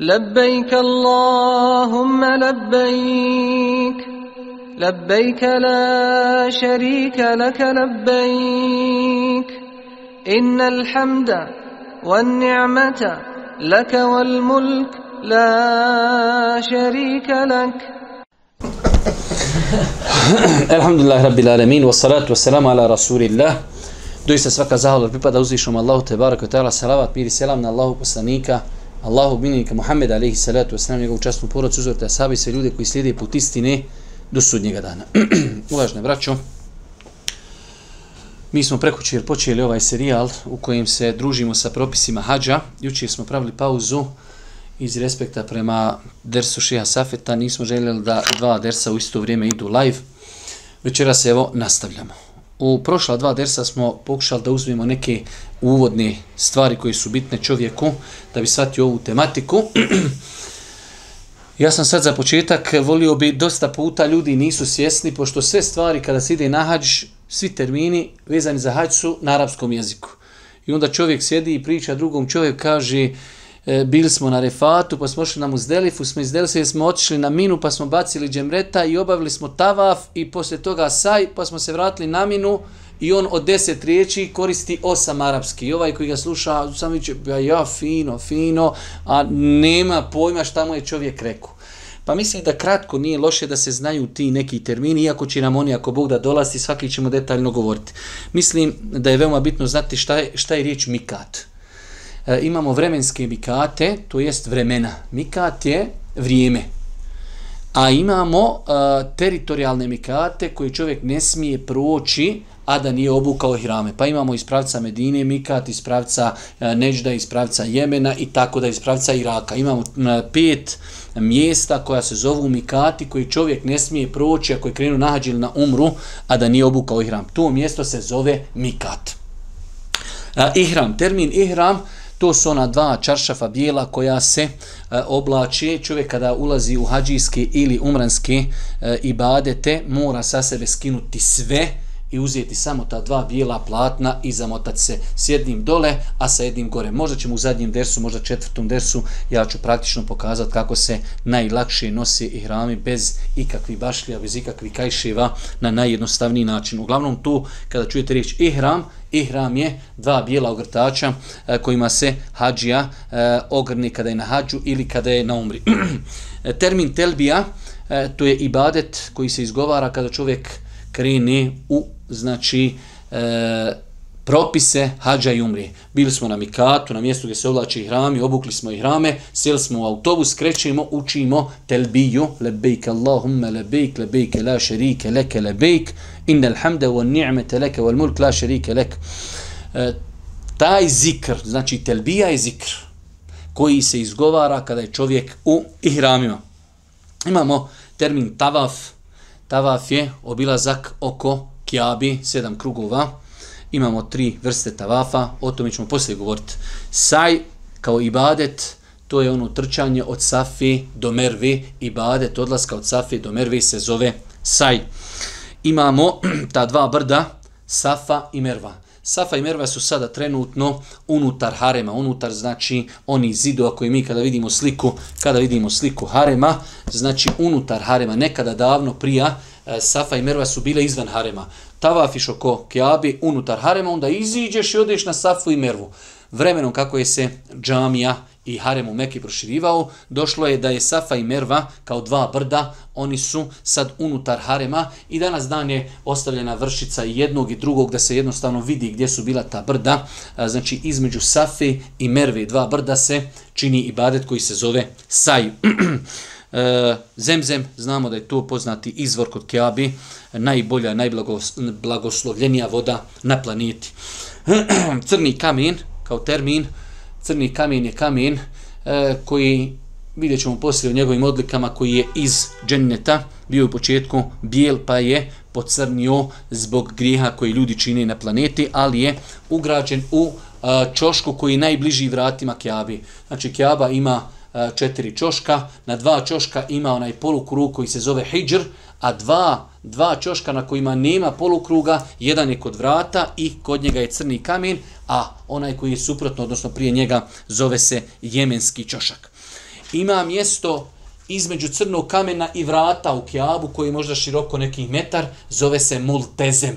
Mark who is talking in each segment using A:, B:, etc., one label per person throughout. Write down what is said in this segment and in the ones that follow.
A: لبيك اللهم لبيك لبيك لا شريك لك لبيك. إن الحمد والنعمة لك والملك لا شريك لك.
B: الحمد لله رب العالمين والصلاه والسلام على رسول الله دوست svaka zahvala pripada uzvišom Allahu te barekatu ta'ala salavat mir i selam na Allahu poslanika Allahu binika Muhammed alejhi salatu wa njegovu časnu porodicu uzorte ashabi sve ljude koji slijede put istine do sudnjega dana. Uvažne braćo, mi smo prekućer počeli ovaj serijal u kojem se družimo sa propisima hađa. Jučer smo pravili pauzu iz respekta prema dersu Šeha Safeta. Nismo željeli da dva dersa u isto vrijeme idu live. Večera se evo nastavljamo. U prošla dva dersa smo pokušali da uzmemo neke uvodne stvari koje su bitne čovjeku da bi shvatio ovu tematiku. Ja sam sad za početak volio bi dosta puta ljudi nisu svjesni pošto sve stvari kada se ide na hađ, svi termini vezani za hađ su na arapskom jeziku. I onda čovjek sjedi i priča drugom čovjek kaže e, bili smo na refatu pa smo ošli na muzdelifu, smo iz Delise, smo otišli na minu pa smo bacili džemreta i obavili smo tavaf i poslije toga saj pa smo se vratili na minu i on od deset riječi koristi osam arapski. I ovaj koji ga sluša, sam viće, ja, ja, fino, fino, a nema pojma šta mu je čovjek rekao. Pa mislim da kratko nije loše da se znaju ti neki termini, iako će nam oni, ako Bog da dolazi, svaki ćemo detaljno govoriti. Mislim da je veoma bitno znati šta je, šta je riječ mikat. E, imamo vremenske mikate, to jest vremena. Mikat je vrijeme. A imamo e, teritorijalne mikate koje čovjek ne smije proći, a da nije obukao hirame. Pa imamo iz pravca Medine Mikat, iz pravca e, uh, Nežda, iz pravca Jemena i tako da iz pravca Iraka. Imamo e, pet mjesta koja se zovu Mikati koji čovjek ne smije proći ako je krenuo nahađil na umru, a da nije obukao ihram. To mjesto se zove Mikat. Uh, ihram, termin ihram, To su ona dva čaršafa bijela koja se e, oblače. Čovjek kada ulazi u hađijske ili umranske e, ibadete mora sa sebe skinuti sve i uzeti samo ta dva bijela platna i zamotati se s jednim dole, a sa jednim gore. Možda ćemo u zadnjem dersu, možda četvrtom dersu, ja ću praktično pokazati kako se najlakše nosi i hrami bez ikakvih bašlija, bez ikakvih kajševa na najjednostavniji način. Uglavnom tu, kada čujete riječ ihram, ihram je dva bijela ogrtača e, kojima se hađija e, ogrni kada je na hađu ili kada je na umri. E, termin telbija, to je ibadet koji se izgovara kada čovjek krene u znači e, propise hađa i umrije. Bili smo na Mikatu, na mjestu gdje se oblači hrami, obukli smo i hrame, sjeli smo u autobus, krećemo, učimo telbiju, lebejk Allahumme lebejk, lebejk la šerike leke lebejk, innal hamda wa ni'mete leke wal mulk la šerike leke. E, taj zikr, znači telbija je zikr, koji se izgovara kada je čovjek u ihramima. Imamo termin tavaf, tavaf je obilazak oko Kjabi, sedam krugova. Imamo tri vrste tavafa, o tome ćemo poslije govoriti. Saj, kao ibadet, to je ono trčanje od Safi do Mervi. Ibadet, odlaska od Safi do Mervi se zove Saj. Imamo ta dva brda, Safa i Merva. Safa i Merva su sada trenutno unutar harema, unutar znači oni zidova koji mi kada vidimo sliku, kada vidimo sliku harema, znači unutar harema, nekada davno prija E, Safa i Merva su bile izvan harema. Tavafiš oko Kjabi unutar harema, onda iziđeš i odeš na Safu i Mervu. Vremenom kako je se džamija i harem u Meki proširivao, došlo je da je Safa i Merva kao dva brda, oni su sad unutar harema i danas dan je ostavljena vršica jednog i drugog da se jednostavno vidi gdje su bila ta brda. E, znači između Safe i Merve dva brda se čini ibadet koji se zove Saj. E, zemzem, znamo da je to poznati izvor kod Kjabi, najbolja, najblagoslovljenija voda na planeti. Crni kamen, kao termin, crni kamen je kamen e, koji, vidjet ćemo poslije u njegovim odlikama, koji je iz dženneta, bio u početku bijel pa je pocrnio zbog grijeha koji ljudi čine na planeti, ali je ugrađen u e, čošku koji je najbliži vratima Kjabi. Znači Kjaba ima četiri čoška, na dva čoška ima onaj polukrug koji se zove hijđr, a dva, dva čoška na kojima nema polukruga, jedan je kod vrata i kod njega je crni kamen, a onaj koji je suprotno, odnosno prije njega, zove se jemenski čošak. ima mjesto između crnog kamena i vrata u Kjabu, koji je možda široko neki metar, zove se Multezem.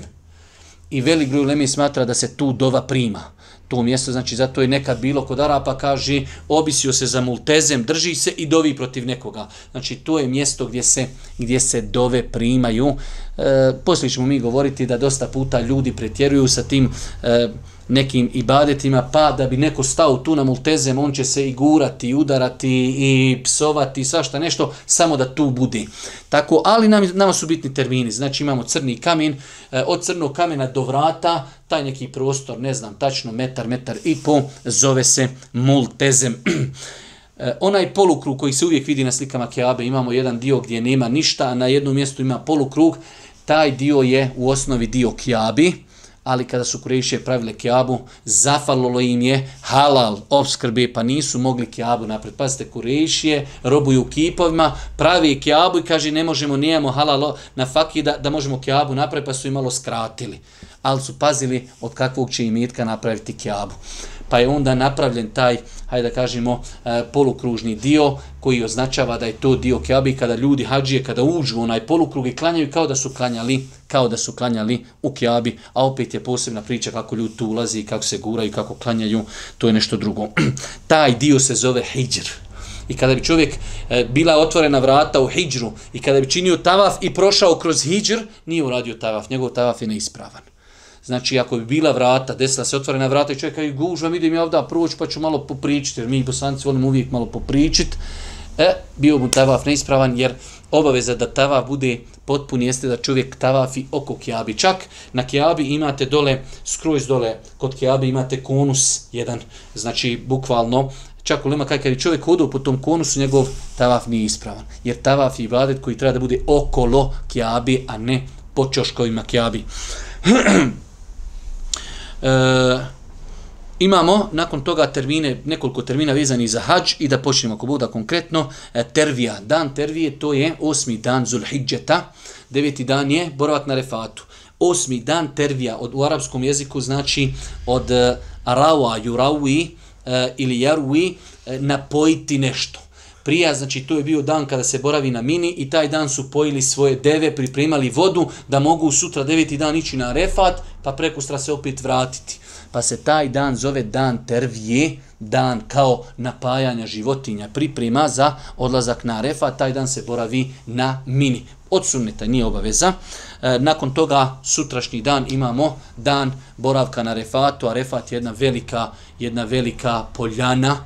B: I velik broj Lemi smatra da se tu dova prima to mjesto, znači zato je nekad bilo kod Arapa, kaže, obisio se za multezem, drži se i dovi protiv nekoga. Znači to je mjesto gdje se, gdje se dove primaju. E, poslije ćemo mi govoriti da dosta puta ljudi pretjeruju sa tim e, nekim ibadetima, pa da bi neko stao tu na multezem, on će se i gurati, i udarati, i psovati, svašta nešto, samo da tu budi. Tako, ali nam, nama su bitni termini, znači imamo crni kamen, e, od crnog kamena do vrata, taj neki prostor, ne znam, tačno metar, metar i po, zove se multezem. E, onaj polukrug koji se uvijek vidi na slikama Keabe, imamo jedan dio gdje nema ništa, a na jednom mjestu ima polukrug, taj dio je u osnovi dio Keabi, ali kada su Kurejšije pravile Keabu, zafalilo im je halal obskrbe, pa nisu mogli Keabu napred. Pazite, Kurejšije robuju kipovima, pravi Keabu i kaže ne možemo, nijemo halal na faki da, da možemo Keabu napred, pa su im malo skratili. Ali su pazili od kakvog će imitka napraviti Keabu pa je onda napravljen taj, hajde da kažemo, e, polukružni dio koji označava da je to dio Keabi kada ljudi hađije, kada uđu u onaj polukrug i klanjaju kao da su klanjali, kao da su klanjali u Keabi, a opet je posebna priča kako ljudi tu ulazi, kako se guraju, kako klanjaju, to je nešto drugo. taj dio se zove hijđr. I kada bi čovjek e, bila otvorena vrata u hijđru i kada bi činio tavaf i prošao kroz hijđr, nije uradio tavaf, njegov tavaf je neispravan. Znači, ako bi bila vrata, desila se otvorena vrata i čovjek kaže, gužva, idem ja ovdje proći pa ću malo popričiti, jer mi bosanci volimo uvijek malo popričiti, e, bio mu tavaf neispravan, jer obaveza da tavaf bude potpun jeste da čovjek tavafi oko kjabi. Čak na kjabi imate dole, skroz dole, kod kjabi imate konus jedan, znači bukvalno, čak u lema kaj kad je čovjek hodao po tom konusu, njegov tavaf nije ispravan. Jer tavaf je ibadet koji treba da bude okolo kjabi, a ne po čoškovima kjabi. E, imamo nakon toga termine, nekoliko termina vezani za hađ i da počnemo ako bude konkretno. E, tervija, dan tervije, to je osmi dan Zulhidžeta, deveti dan je boravak na refatu. Osmi dan tervija od, u arapskom jeziku znači od e, uh, arawa, jurawi uh, e, ili jarwi uh, e, napojiti nešto. Prija, znači to je bio dan kada se boravi na mini i taj dan su pojili svoje deve, pripremali vodu da mogu sutra deveti dan ići na refat, pa preko stra se opet vratiti. Pa se taj dan zove dan tervije, dan kao napajanja životinja, priprema za odlazak na refat, taj dan se boravi na mini. Od sunneta nije obaveza. E, nakon toga sutrašnji dan imamo dan boravka na refatu, a refat je jedna velika, jedna velika poljana,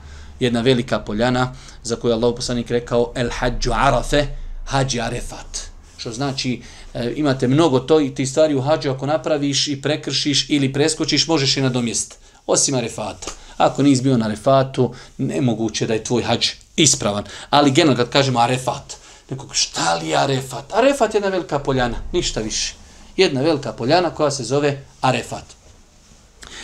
B: jedna velika poljana za koju Allah poslanik rekao el hađu arafe, hađi arefat. Što znači e, imate mnogo to i ti stvari u hađu ako napraviš i prekršiš ili preskočiš možeš i nadomjest. Osim arefata. Ako nisi bio na arefatu, nemoguće da je tvoj hađ ispravan. Ali generalno kad kažemo arefat, nekog šta li je arefat? Arefat je jedna velika poljana, ništa više. Jedna velika poljana koja se zove arefat.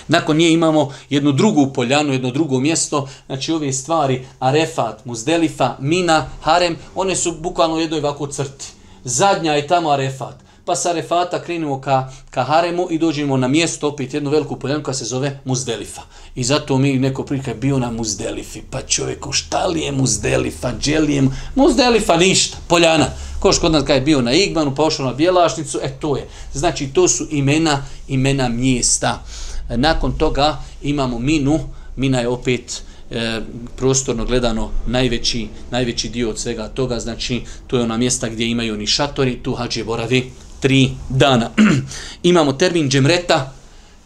B: Nakon nje imamo jednu drugu poljanu, jedno drugo mjesto, znači ove stvari, Arefat, Muzdelifa, Mina, Harem, one su bukvalno u jednoj ovako crti. Zadnja je tamo Arefat. Pa sa Arefata krenemo ka, ka Haremu i dođemo na mjesto, opet jednu veliku poljanu koja se zove Muzdelifa. I zato mi neko prilike bio na Muzdelifi. Pa čovjeku, šta li je Muzdelifa, dželijem? Muzdelifa ništa, poljana. Koš kod nas kada je bio na Igmanu, pa na Bjelašnicu, e to je. Znači, to su imena, imena mjesta. Nakon toga imamo minu, mina je opet e, prostorno gledano najveći, najveći dio od svega toga, znači to je ona mjesta gdje imaju ni šatori, tu hađe boravi tri dana. imamo termin džemreta,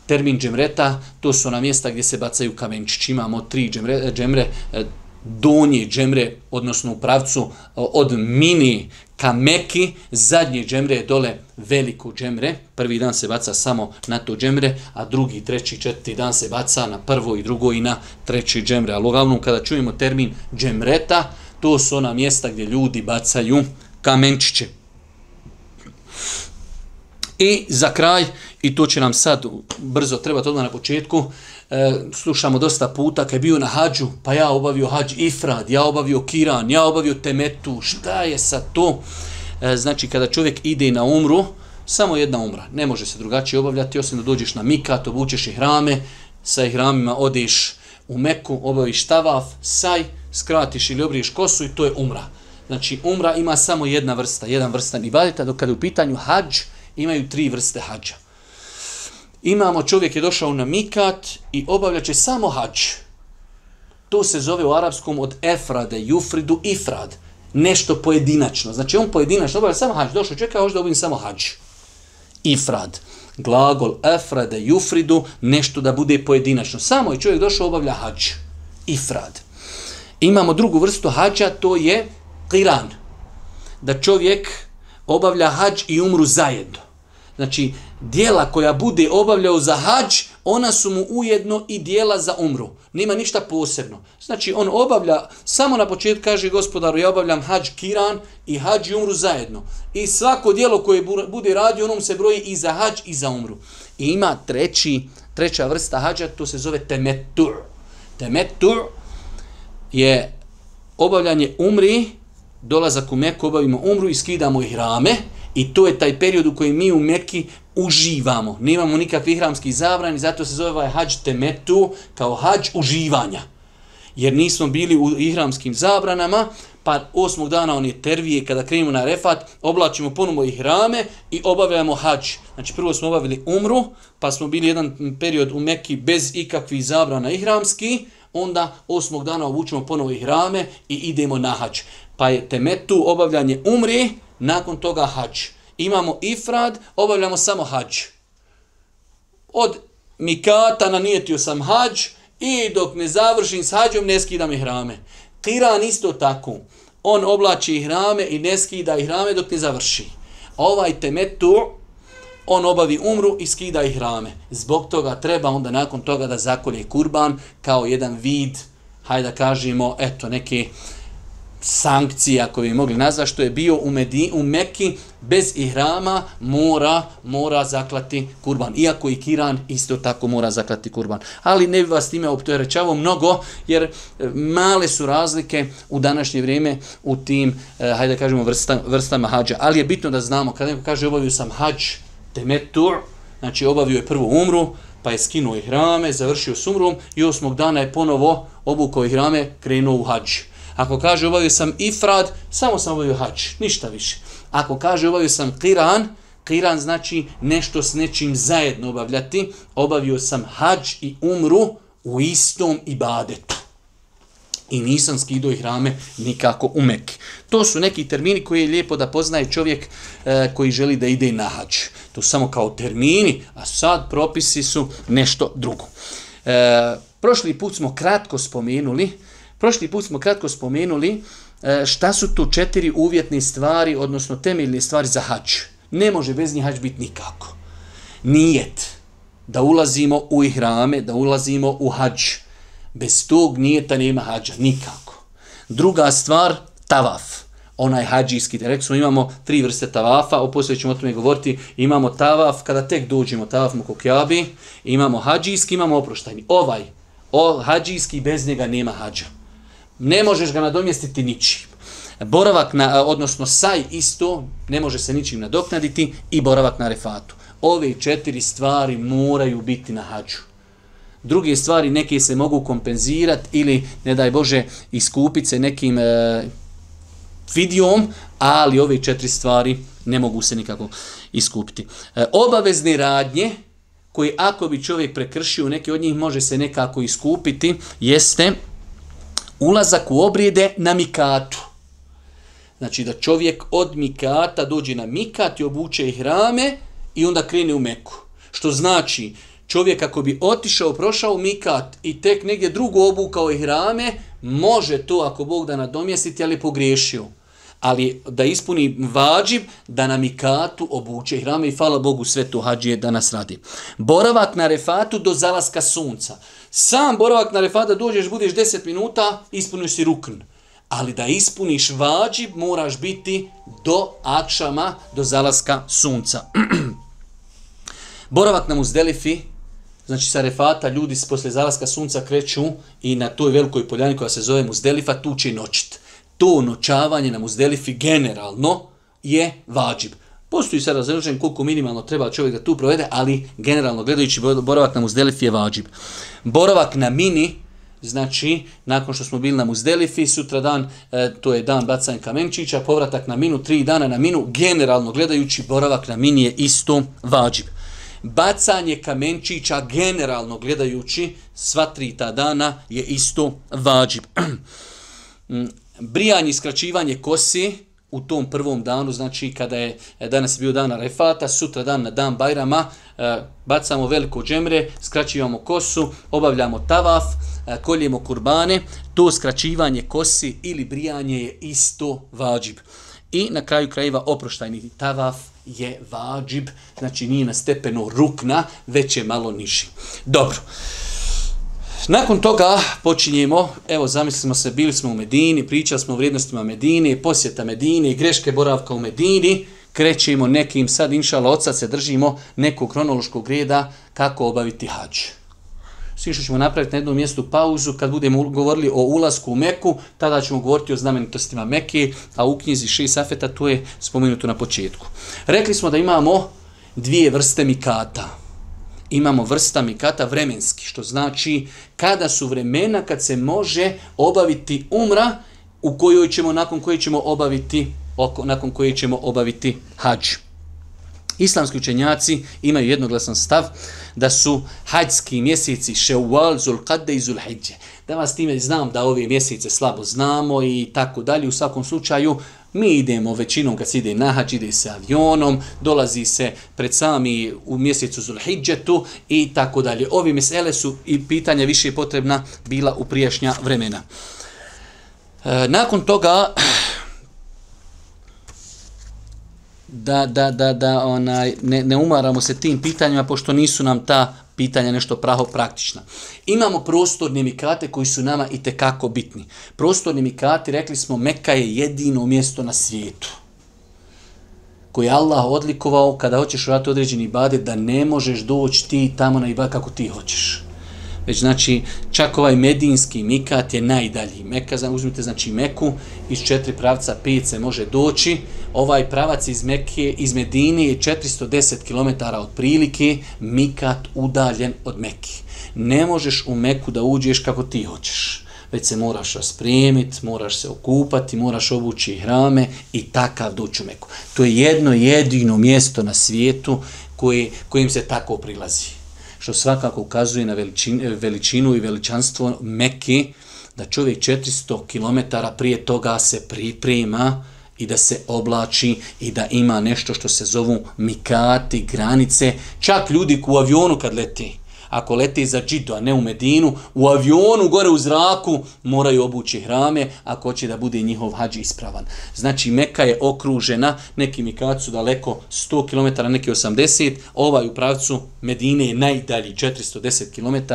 B: termin džemreta, to su ona mjesta gdje se bacaju kamenčići, imamo tri džemre, džemre e, donje džemre, odnosno u pravcu e, od mini ka Meki, zadnje džemre je dole veliko džemre, prvi dan se baca samo na to džemre, a drugi, treći, četvrti dan se baca na prvo i drugo i na treći džemre. Ali uglavnom kada čujemo termin džemreta, to su ona mjesta gdje ljudi bacaju kamenčiće. I za kraj, i to će nam sad brzo trebati odmah na početku, e, slušamo dosta puta, kad je bio na hađu, pa ja obavio hađ ifrad, ja obavio kiran, ja obavio temetu, šta je sa to? E, znači, kada čovjek ide na umru, samo jedna umra, ne može se drugačije obavljati, osim da dođeš na mikat, obučeš i hrame, sa ihramima odeš u Meku, obaviš tavaf, saj, skratiš ili obriješ kosu i to je umra. Znači, umra ima samo jedna vrsta, jedan vrstan ibadeta, dok kada je u pitanju hađ, imaju tri vrste hađa. Imamo, čovjek je došao na mikat i obavljaće samo hađ. To se zove u arapskom od efrade, jufridu, ifrad. Nešto pojedinačno. Znači, on pojedinačno obavlja samo hađ. Došao čeka, hoće da obavim samo hađ. Ifrad. Glagol efrade, jufridu, nešto da bude pojedinačno. Samo je čovjek došao obavlja hađ. Ifrad. Imamo drugu vrstu hađa, to je qiran. Da čovjek obavlja hađ i umru zajedno. Znači, dijela koja bude obavljao za hađ, ona su mu ujedno i dijela za umru. Nima ništa posebno. Znači, on obavlja, samo na početku kaže gospodaru, ja obavljam hađ kiran i hađ i umru zajedno. I svako dijelo koje bude radio, onom se broji i za hađ i za umru. I ima treći, treća vrsta hađa, to se zove temetur. Temetur je obavljanje umri, dolazak u Meku, obavimo umru i skidamo ih rame. I to je taj period u kojem mi u Mekki uživamo. Nemamo nikakvih ihramskih zabrani, zato se zove ovaj hađ temetu kao hađ uživanja. Jer nismo bili u ihramskim zabranama, pa osmog dana on je tervije, kada krenemo na refat, oblačimo ponovo ihrame i obavljamo hađ. Znači prvo smo obavili umru, pa smo bili jedan period u Mekki bez ikakvih zabrana ihramski, onda osmog dana obučemo ponovo ihrame i idemo na hađ. Pa je temetu obavljanje umri, nakon toga hađ. Imamo ifrad, obavljamo samo hađ. Od mikata nanijetio sam hađ i dok ne završim s hađom ne skidam i hrame. Kiran isto tako. On oblači hrame i ne skida i hrame dok ne završi. Ovaj temetu, on obavi umru i skida ihrame. Zbog toga treba onda nakon toga da zakolje kurban kao jedan vid, hajde da kažemo, eto, neke sankcija koju bi mogli nazvati, što je bio u, Medi, u Mekki bez ihrama mora mora zaklati kurban. Iako i Kiran isto tako mora zaklati kurban. Ali ne bi vas time optorećavao mnogo, jer e, male su razlike u današnje vrijeme u tim, eh, hajde da kažemo, vrsta, vrstama hađa. Ali je bitno da znamo, kada neko kaže obavio sam hađ temetur, znači obavio je prvu umru, pa je skinuo ihrame, završio s umrom i osmog dana je ponovo obukao ihrame, krenuo u hađu. Ako kaže obavio sam ifrad, samo sam obavio hač, ništa više. Ako kaže obavio sam kiran, kiran znači nešto s nečim zajedno obavljati, obavio sam hađ i umru u istom ibadetu. I nisam skidao ih rame nikako u Mekke. To su neki termini koji je lijepo da poznaje čovjek e, koji želi da ide na hađ. To samo kao termini, a sad propisi su nešto drugo. E, prošli put smo kratko spomenuli, Prošli put smo kratko spomenuli e, šta su tu četiri uvjetne stvari, odnosno temeljne stvari za hač. Ne može bez njih hač biti nikako. Nijet da ulazimo u ihrame, da ulazimo u hađ. Bez tog nijeta nema hađa, nikako. Druga stvar, tavaf. Onaj hađijski, rekli smo imamo tri vrste tavafa, o poslije ćemo o tome govoriti, imamo tavaf, kada tek dođemo, tavaf mu kokjabi, imamo hađijski, imamo oproštajni. Ovaj, o, hađijski, bez njega nema hađa. Ne možeš ga nadomjestiti ničim. Boravak na, odnosno saj isto, ne može se ničim nadoknaditi i boravak na refatu. Ove četiri stvari moraju biti na hađu. Druge stvari neke se mogu kompenzirati ili, ne daj Bože, iskupiti se nekim e, vidijom, ali ove četiri stvari ne mogu se nikako iskupiti. E, obavezne radnje, koji ako bi čovjek prekršio, neke od njih može se nekako iskupiti, jeste ulazak u obrijede na mikatu. Znači da čovjek od mikata dođe na mikat i obuče ih rame i onda krene u meku. Što znači čovjek ako bi otišao, prošao mikat i tek negdje drugo obukao ih rame, može to ako Bog da nadomjestiti, ali pogriješio. Ali da ispuni vađib da na mikatu obuče hrame i hvala Bogu sve to hađije danas radi. Boravak na refatu do zalaska sunca. Sam boravak na refata dođeš, budeš 10 minuta, ispuniš si rukn. Ali da ispuniš vađib, moraš biti do akšama, do zalaska sunca. boravak na muzdelifi, znači sa refata, ljudi posle zalaska sunca kreću i na toj velikoj poljani koja se zove muzdelifa, tu će noćit. To noćavanje na muzdelifi generalno je vađib. Postoji sada razređen koliko minimalno treba čovjek da tu provede, ali generalno gledajući boravak na Muzdelifi je vađib. Boravak na Mini, znači, nakon što smo bili na Muzdelifi, sutra dan, e, to je dan bacanja kamenčića, povratak na minu, tri dana na minu, generalno gledajući, boravak na mini je isto vađib. Bacanje kamenčića, generalno gledajući, sva tri ta dana je isto vađib. Mm, Brijanje i skraćivanje kosi, u tom prvom danu, znači kada je e, danas bio dan Arefata, sutra dan na dan Bajrama, e, bacamo veliko džemre, skraćivamo kosu, obavljamo tavaf, e, koljemo kurbane, to skraćivanje kosi ili brijanje je isto vađib. I na kraju krajeva oproštajni tavaf je vađib, znači nije na stepenu rukna, već je malo niži. Dobro. Nakon toga počinjemo, evo zamislimo se, bili smo u Medini, pričali smo o vrijednostima Medine, posjeta Medine, greške boravka u Medini, krećemo nekim, sad inšala od sad se držimo nekog kronološkog reda kako obaviti hađ. Svi što ćemo napraviti na jednom mjestu pauzu, kad budemo govorili o ulasku u Meku, tada ćemo govoriti o znamenitostima Meke, a u knjizi Ši Safeta to je spomenuto na početku. Rekli smo da imamo dvije vrste mikata imamo vrsta mikata vremenski, što znači kada su vremena kad se može obaviti umra u kojoj ćemo, nakon koje ćemo obaviti oko, nakon koje ćemo obaviti hađ. Islamski učenjaci imaju jednoglasan stav da su hađski mjeseci Ševal, Zulqadde i Zulhidje. Da vas time znam da ove mjesece slabo znamo i tako dalje. U svakom slučaju Mi idemo većinom kad se ide na hađ, ide se avionom, dolazi se pred sami u mjesecu Zulhidžetu i tako dalje. Ovi mesele su i pitanja više potrebna bila u prijašnja vremena. E, nakon toga da, da, da, da onaj, ne, ne umaramo se tim pitanjima pošto nisu nam ta pitanja nešto praho praktična. Imamo prostorne mikate koji su nama i kako bitni. Prostorni mikati, rekli smo, Meka je jedino mjesto na svijetu koje Allah odlikovao kada hoćeš urati određeni bade da ne možeš doći ti tamo na ibad kako ti hoćeš. Već znači, čak ovaj medinski mikat je najdalji. Meka, uzmite znači Meku, iz četiri pravca pet se može doći. Ovaj pravac iz Mekke, iz Medine je 410 km od prilike, mikat udaljen od Mekke. Ne možeš u Meku da uđeš kako ti hoćeš već se moraš raspremiti, moraš se okupati, moraš obući hrame i takav doći u Meku. To je jedno jedino mjesto na svijetu koje, kojim se tako prilazi što svakako ukazuje na veličinu, veličinu i veličanstvo Mekke, da čovjek 400 km prije toga se priprema i da se oblači i da ima nešto što se zovu mikati, granice, čak ljudi u avionu kad leti ako lete za Džidu, a ne u Medinu, u avionu gore u zraku moraju obući hrame ako hoće da bude njihov hađi ispravan. Znači Meka je okružena, neki mikad su daleko 100 km, neki 80, ovaj u pravcu Medine je najdalji 410 km,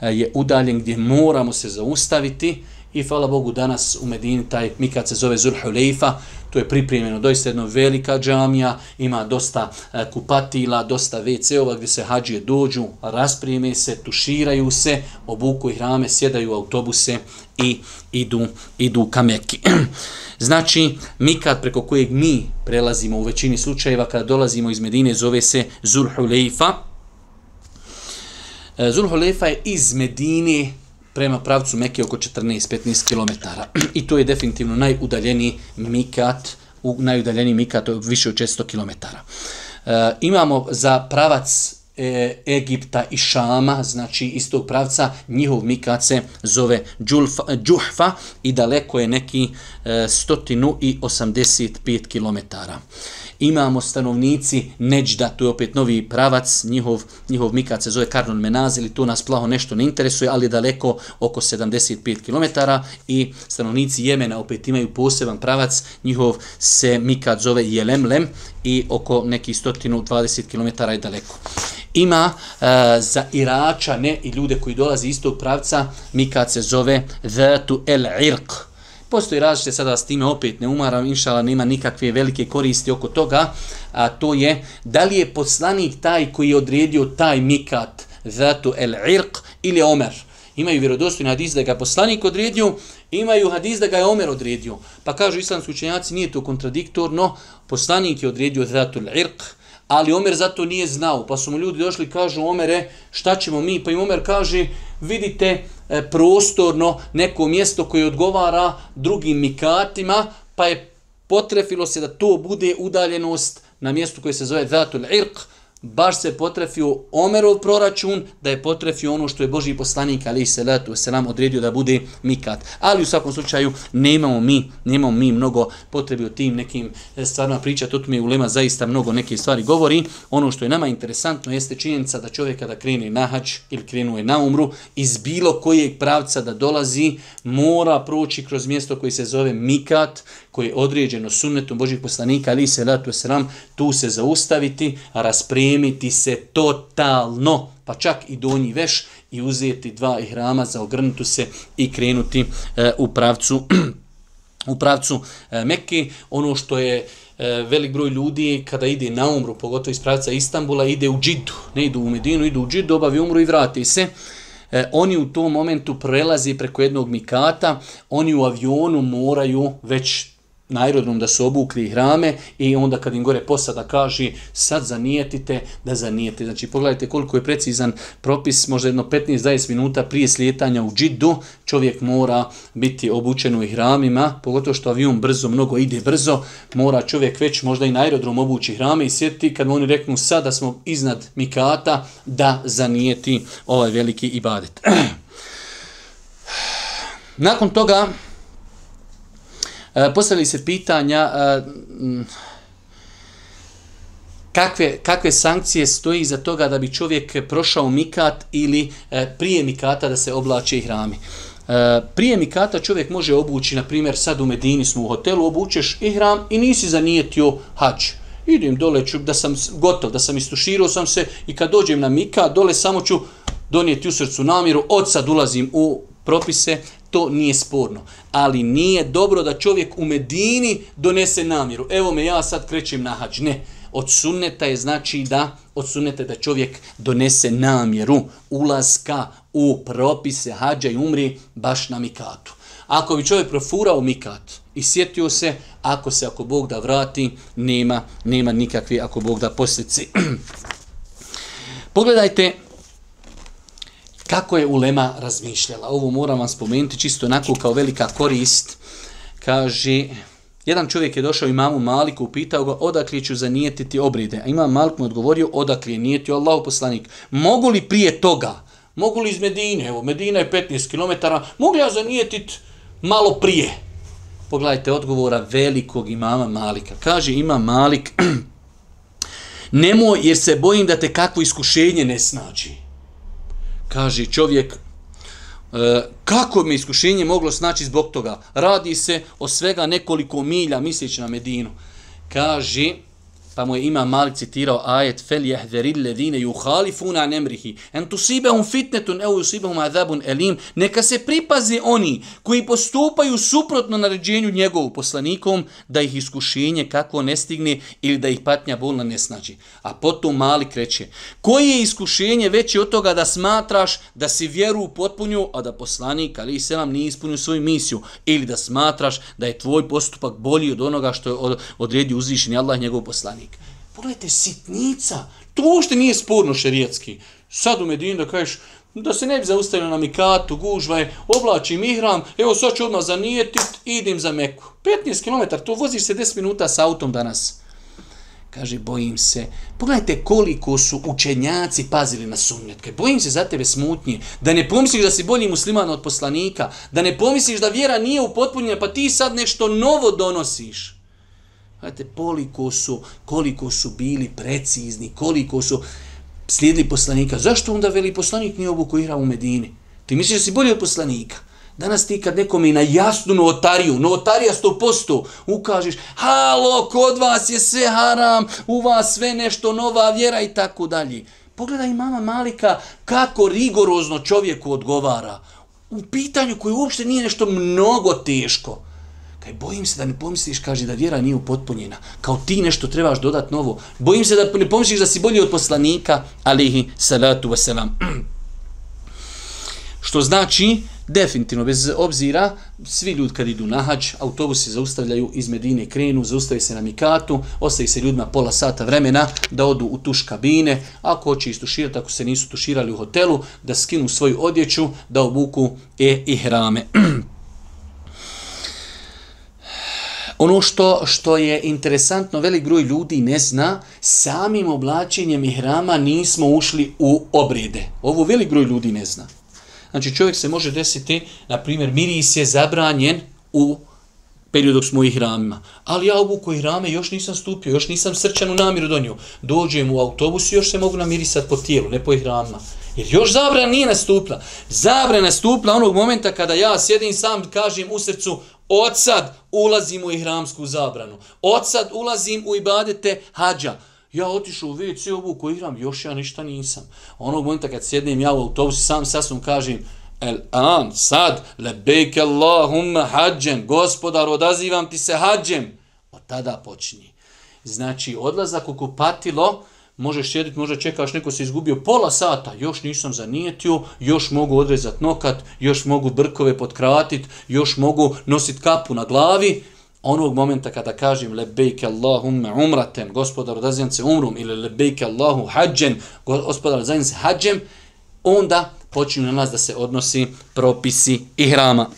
B: e, je udaljen gdje moramo se zaustaviti i hvala Bogu danas u Medini taj Mikat se zove Zulhulejfa, to je pripremljeno doista jedna velika džamija, ima dosta e, kupatila, dosta WC-ova gdje se hađije dođu, rasprijeme se, tuširaju se, obuku i hrame, sjedaju u autobuse i idu, idu ka Mekki. znači, mikad preko kojeg mi prelazimo u većini slučajeva kada dolazimo iz Medine zove se Zulhulejfa. E, Zulhulejfa je iz Medine prema pravcu Mekke oko 14-15 km. I to je definitivno najudaljeniji mikat, u najudaljeniji mikat više od 400 km. E, imamo za pravac e, Egipta i Šama, znači istog pravca, njihov mikat se zove Džulfa, Džuhfa i daleko je neki e, 185 km imamo stanovnici Neđda, to je opet novi pravac, njihov, njihov mikat se zove Karnon Menazil i to nas plaho nešto ne interesuje, ali je daleko oko 75 km i stanovnici Jemena opet imaju poseban pravac, njihov se mikat zove Jelemlem i oko nekih 120 km je daleko. Ima e, za Irača, ne i ljude koji dolaze iz tog pravca, mikat se zove Zatu El Irq, Postoji različite, sada s time opet ne umaram, inšala nema nikakve velike koristi oko toga, a to je da li je poslanik taj koji je odredio taj mikat zatu el irq ili omer. Imaju vjerodostojni hadis da ga poslanik odredio, imaju hadis da ga je omer odredio. Pa kažu islamski učenjaci, nije to kontradiktorno, poslanik je odredio zatu el irq, ali Omer zato nije znao. Pa su mu ljudi došli kažu Omere, šta ćemo mi? Pa im Omer kaže, vidite, E, prostorno neko mjesto koje odgovara drugim mikatima, pa je potrefilo se da to bude udaljenost na mjestu koje se zove Zatul Irq, baš se potrefio Omerov proračun, da je potrefio ono što je Boži poslanik, ali se letu se nam odredio da bude mikat. Ali u svakom slučaju nemamo mi, nemamo mi mnogo potrebi o tim nekim e, stvarima pričati, o tome je ulema zaista mnogo neke stvari govori. Ono što je nama interesantno jeste činjenica da čovjek kada krene na hač ili krenuje na umru, iz bilo kojeg pravca da dolazi, mora proći kroz mjesto koji se zove mikat, koje je određeno sunnetom Božih poslanika, ali se letu se nam tu se zaustaviti, raspremiti se totalno, pa čak i donji veš i uzeti dva ihrama za ogrnutu se i krenuti e, u pravcu u pravcu e, Mekke. Ono što je e, velik broj ljudi kada ide na umru, pogotovo iz pravca Istambula, ide u džidu. Ne idu u Medinu, idu u džidu, obavi umru i vrati se. E, oni u tom momentu prelazi preko jednog mikata, oni u avionu moraju već na aerodrom da su obukli hrame i onda kad im gore posada kaže sad zanijetite da zanijete. Znači pogledajte koliko je precizan propis, možda jedno 15-20 minuta prije slijetanja u džidu čovjek mora biti obučen u hramima, pogotovo što avion brzo, mnogo ide brzo, mora čovjek već možda i na aerodrom obući hrame i sjetiti kad oni reknu sad da smo iznad Mikata da zanijeti ovaj veliki ibadet. Nakon toga E, postavili se pitanja e, kakve, kakve sankcije stoji za toga da bi čovjek prošao mikat ili e, prije mikata da se oblače i hrami. Prije mikata čovjek može obući, na primjer sad u Medini smo u hotelu, obučeš i hram i nisi zanijetio hač. Idem dole, ću, da sam gotov, da sam istuširao sam se i kad dođem na mikat, dole samo ću donijeti u srcu namjeru, od sad ulazim u propise, to nije sporno. Ali nije dobro da čovjek u Medini donese namjeru. Evo me, ja sad krećem na hađ. Ne. Od sunneta je znači da od sunneta da čovjek donese namjeru ulaska u propise hađa i umri baš na mikatu. Ako bi čovjek profurao mikat i sjetio se, ako se, ako Bog da vrati, nema, nema nikakve, ako Bog da posljedice. Pogledajte, kako je Ulema razmišljala. Ovo moram vam spomenuti čisto onako kao velika korist. Kaže, jedan čovjek je došao imamu Maliku, upitao ga odakle ću zanijetiti obride. A imam Malik mu odgovorio odakle je nijetio Allahu poslanik. Mogu li prije toga, mogu li iz Medine, evo Medina je 15 km, mogu ja zanijetiti malo prije? Pogledajte odgovora velikog imama Malika. Kaže ima Malik, nemoj jer se bojim da te kakvo iskušenje ne snađi kaže čovjek, e, kako mi iskušenje moglo snaći zbog toga? Radi se o svega nekoliko milja, misleći na Medinu. Kaže, pa mu je ima Malik citirao ajet fel jehderi ledine juhalifuna amrihi en tusibahum fitnetun eu yusibahum adhabun elim neka se pripazi oni koji postupaju suprotno naređenju njegovu poslanikom da ih iskušenje kako ne stigne ili da ih patnja bolna ne snađi. A potom Malik reče koji je iskušenje veće od toga da smatraš da si vjeru potpunju a da poslanik ali se nam nije ispunio svoju misiju ili da smatraš da je tvoj postupak bolji od onoga što je odredio uzvišeni Allah njegov poslanik. Pogledajte, sitnica, to uopšte nije sporno šerijatski. Sad u Medinu da kažeš, da se ne bi zaustavio na mikatu, je, oblačim ihram, evo sad ću odmah zanijetit, idem za Meku. 15 km, to voziš se 10 minuta sa autom danas. Kaže, bojim se. Pogledajte koliko su učenjaci pazili na sumnjatke. Bojim se za tebe smutnje. Da ne pomisliš da si bolji musliman od poslanika. Da ne pomisliš da vjera nije upotpunjena, pa ti sad nešto novo donosiš. Znate, koliko su, koliko su bili precizni, koliko su slijedili poslanika. Zašto onda veli poslanik nije obuku igra u Medini? Ti misliš da si bolji od poslanika? Danas ti kad nekom je na jasnu notariju, notarija 100%, ukažeš, halo, kod vas je sve haram, u vas sve nešto nova vjera i tako dalje. Pogledaj mama Malika kako rigorozno čovjeku odgovara. U pitanju koje uopšte nije nešto mnogo teško. Kaj bojim se da ne pomisliš, kaže da vjera nije upotpunjena. Kao ti nešto trebaš dodat novo. Bojim se da ne pomisliš da si bolji od poslanika, alihi salatu wasalam. Što znači definitivno, bez obzira, svi ljudi kad idu na hađ, autobusi zaustavljaju iz Medine, krenu, zaustavi se na Mikatu, ostaje se ljudima pola sata vremena da odu u tuš kabine, ako hoće istuširati, ako se nisu tuširali u hotelu, da skinu svoju odjeću, da obuku e i hrame. Ono što što je interesantno, velik broj ljudi ne zna, samim oblačenjem ihrama nismo ušli u obrede. Ovo velik broj ljudi ne zna. Znači čovjek se može desiti, na primjer, miris je zabranjen u periodu dok smo u ihramima. Ali ja obuku ihrame još nisam stupio, još nisam srčanu u namiru donio. Dođem u autobus i još se mogu namirisati po tijelu, ne po ihramima. Jer još zabrana nije nastupila. Zabrana nastupila onog momenta kada ja sjedim sam, kažem u srcu, od sad ulazim u ihramsku zabranu. Od sad ulazim u ibadete hađa. Ja otišu u WC ovu koju ihram, još ja ništa nisam. Onog momenta kad sjednem ja u autobusu, sam sasvom kažem, el an, sad, lebejke Allahumma hađem, gospodar, odazivam ti se hađem. Od tada počinje. Znači, odlazak u kupatilo, možeš sjediti, možda čekaš, neko se izgubio pola sata, još nisam zanijetio, još mogu odrezat nokat, još mogu brkove potkratit, još mogu nosit kapu na glavi, onog momenta kada kažem lebejke Allahumme umraten, gospodar odazivam se umrum, ili lebejke Allahu hađen, gospodar odazivam se hađem, onda počinju na nas da se odnosi propisi ihrama.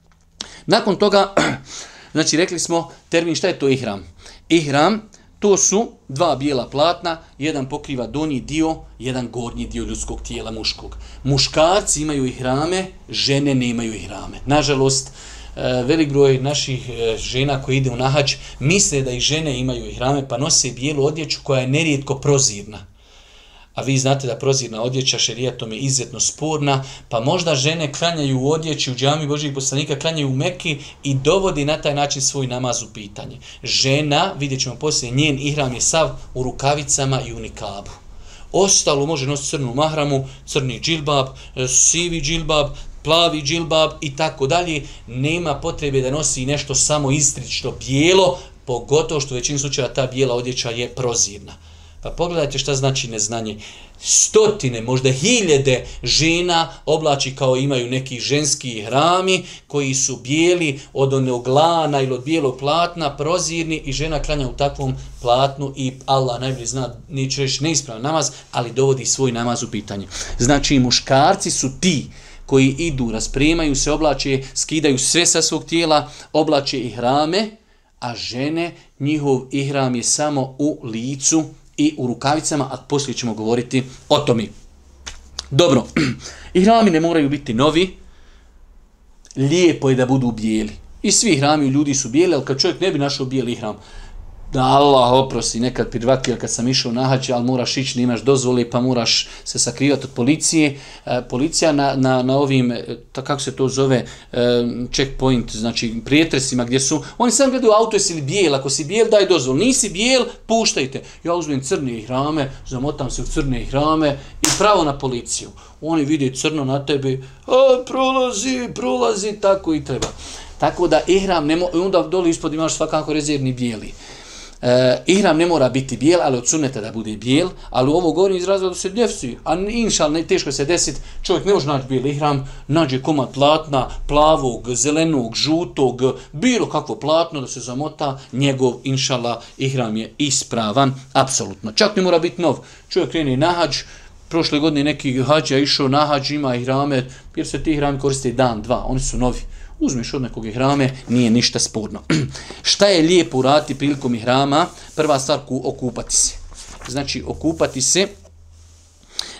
B: Nakon toga, znači rekli smo termin šta je to ihram? Ihram, to su dva bijela platna, jedan pokriva donji dio, jedan gornji dio ljudskog tijela muškog. Muškarci imaju ihrame, žene nemaju ihrame. Nažalost, e, velik broj naših e, žena koji ide u nahač misle da i žene imaju ihrame pa nose bijelu odjeću koja je nerijetko prozirna. A vi znate da prozirna odjeća šerijatom je izuzetno sporna, pa možda žene klanjaju u odjeći u džami Božih poslanika, klanjaju u Mekki i dovodi na taj način svoj namaz u pitanje. Žena, vidjet ćemo poslije, njen ihram je sav u rukavicama i u nikabu. Ostalo može nositi crnu mahramu, crni džilbab, e, sivi džilbab, plavi džilbab i tako dalje, nema potrebe da nosi nešto samo istrično bijelo, pogotovo što u većini slučaja ta bijela odjeća je prozirna. Pa pogledajte šta znači neznanje. Stotine, možda hiljede žena oblači kao imaju neki ženski hrami koji su bijeli od onog lana ili od bijelog platna, prozirni i žena klanja u takvom platnu i Allah najbolji zna, neće reći neispravan namaz, ali dovodi svoj namaz u pitanje. Znači muškarci su ti koji idu, raspremaju se, oblače, skidaju sve sa svog tijela, oblače i hrame, a žene, njihov ihram je samo u licu i u rukavicama, a poslije ćemo govoriti o tomi. Dobro, ihrami ne moraju biti novi, lijepo je da budu bijeli. I svi hrami ljudi su bijeli, ali kad čovjek ne bi našao bijeli ihram, da Allah oprosti, nekad privatio kad sam išao na hađe, ali moraš ići, imaš dozvole, pa moraš se sakrivati od policije. E, policija na, na, na ovim, e, ta, kako se to zove, e, checkpoint, znači prijetresima gdje su, oni sam gledaju auto, jesi li bijel, ako si bijel, daj dozvol, nisi bijel, puštajte. Ja uzmem crne hrame, zamotam se u crne hrame i pravo na policiju. Oni vide crno na tebi, a, prolazi, prolazi, tako i treba. Tako da ihram, nemo, onda dole ispod imaš svakako rezervni bijeli. E, ihram ne mora biti bijel, ali od sunneta da bude bijel, ali ovo govori iz razloga da se djevci, a inšal ne teško se desiti, čovjek ne može naći bijel ihram, nađe komad platna, plavog, zelenog, žutog, bilo kakvo platno da se zamota, njegov inšala ihram je ispravan, apsolutno. Čak ne mora biti nov, čovjek kreni na hađ, prošle godine neki hađa išao na hađ, ima ihrame, jer se ti ihrami koriste dan, dva, oni su novi uzmeš od nekog ihrame, nije ništa sporno. Šta je lijepo uraditi prilikom ihrama? Prva stvar, ku, okupati se. Znači, okupati se,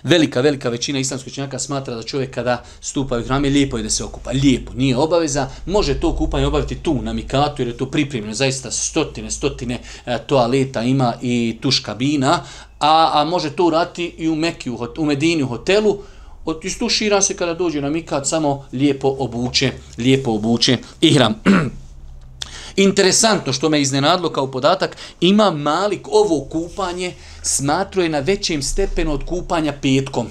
B: velika, velika većina islamskih činjaka smatra da čovjek kada stupa u ihrame, lijepo je da se okupa. Lijepo, nije obaveza. Može to kupanje obaviti tu, na mikatu, jer je to pripremljeno. Zaista stotine, stotine e, toaleta ima i tuš kabina, a, a može to urati i u Mekiju, u, Medini, u hotelu, istušira se kada dođe na mikat, samo lijepo obuče, lijepo obuče ihram. Interesantno što me iznenadlo kao podatak, ima malik ovo kupanje smatruje na većem stepenu od kupanja petkom.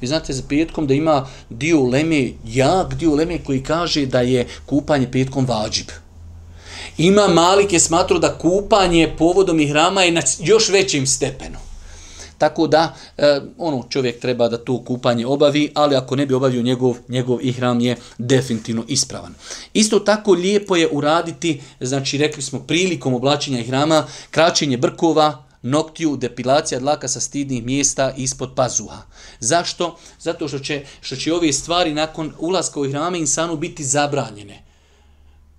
B: Vi znate za petkom da ima dio leme, jak dio leme koji kaže da je kupanje petkom vađib. Ima malik je smatruo da kupanje povodom i hrama je na još većim stepenu. Tako da, e, ono, čovjek treba da to kupanje obavi, ali ako ne bi obavio njegov, njegov ihram je definitivno ispravan. Isto tako lijepo je uraditi, znači rekli smo prilikom oblačenja ihrama, kraćenje brkova, noktiju, depilacija dlaka sa stidnih mjesta ispod pazuha. Zašto? Zato što će, što će ove stvari nakon ulaska u ihrame insanu biti zabranjene.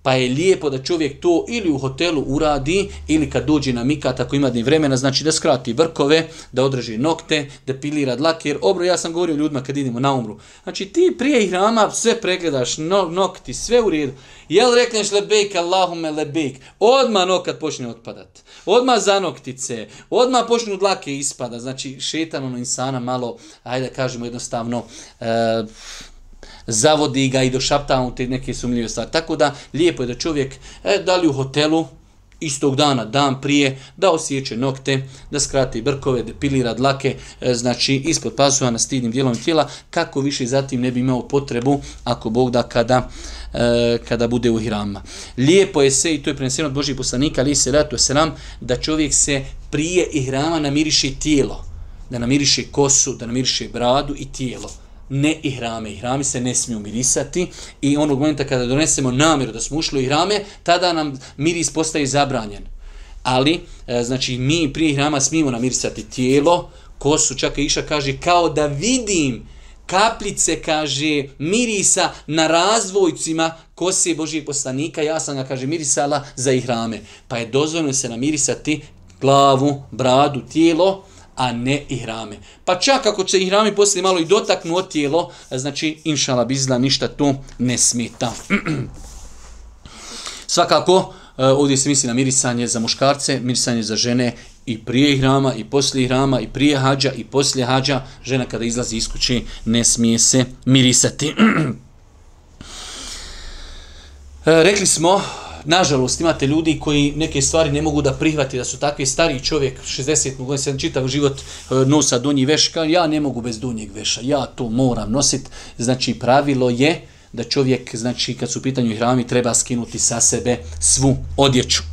B: Pa je lijepo da čovjek to ili u hotelu uradi, ili kad dođe na mikat, ako ima dni vremena, znači da skrati vrkove, da održi nokte, da pilira dlake, jer obro, ja sam govorio ljudima kad idemo na umru. Znači ti prije ihrama sve pregledaš, no, nokti, sve u redu. Jel rekneš lebejk, Allahume lebejk, odmah nokat počne otpadat. Odmah za noktice, odmah počnu dlake ispada. Znači šetan ono insana malo, ajde kažemo jednostavno, e, zavodi ga i došapta mu te neke sumljive stvari. Tako da lijepo je da čovjek, e, da li u hotelu, istog dana, dan prije, da osjeće nokte, da skrati brkove, depilira dlake, e, znači ispod pasuha na stidnim dijelom tijela, kako više zatim ne bi imao potrebu, ako Bog da, kada, e, kada bude u hirama. Lijepo je se, i to je preneseno od Božih poslanika, ali se ratu se nam, da čovjek se prije ihrama namiriše tijelo, da namiriše kosu, da namiriše bradu i tijelo ne ihrame. Ihrami se ne smiju mirisati i onog momenta kada donesemo namjeru da smo ušli u ihrame, tada nam miris postaje zabranjen. Ali, e, znači, mi prije ihrama smijemo namirisati tijelo, kosu, čak i iša kaže, kao da vidim kapljice, kaže, mirisa na razvojcima kose Božijeg poslanika, ja sam ga, kaže, mirisala za ihrame. Pa je dozvoljeno se namirisati glavu, bradu, tijelo, a ne ihrame. Pa čak ako će ihrami poslije malo i dotaknu od tijelo, znači inšala bizla ništa to ne smeta. Svakako, e, ovdje se misli na mirisanje za muškarce, mirisanje za žene i prije ihrama i poslije ihrama i prije hađa i poslije hađa. Žena kada izlazi iz kuće ne smije se mirisati. E, rekli smo, nažalost, imate ljudi koji neke stvari ne mogu da prihvati, da su takvi stari čovjek, 60 godina, se čitav život e, nosa donji veš, kao ja ne mogu bez donjeg veša, ja to moram nositi. Znači, pravilo je da čovjek, znači, kad su u pitanju hrami, treba skinuti sa sebe svu odjeću.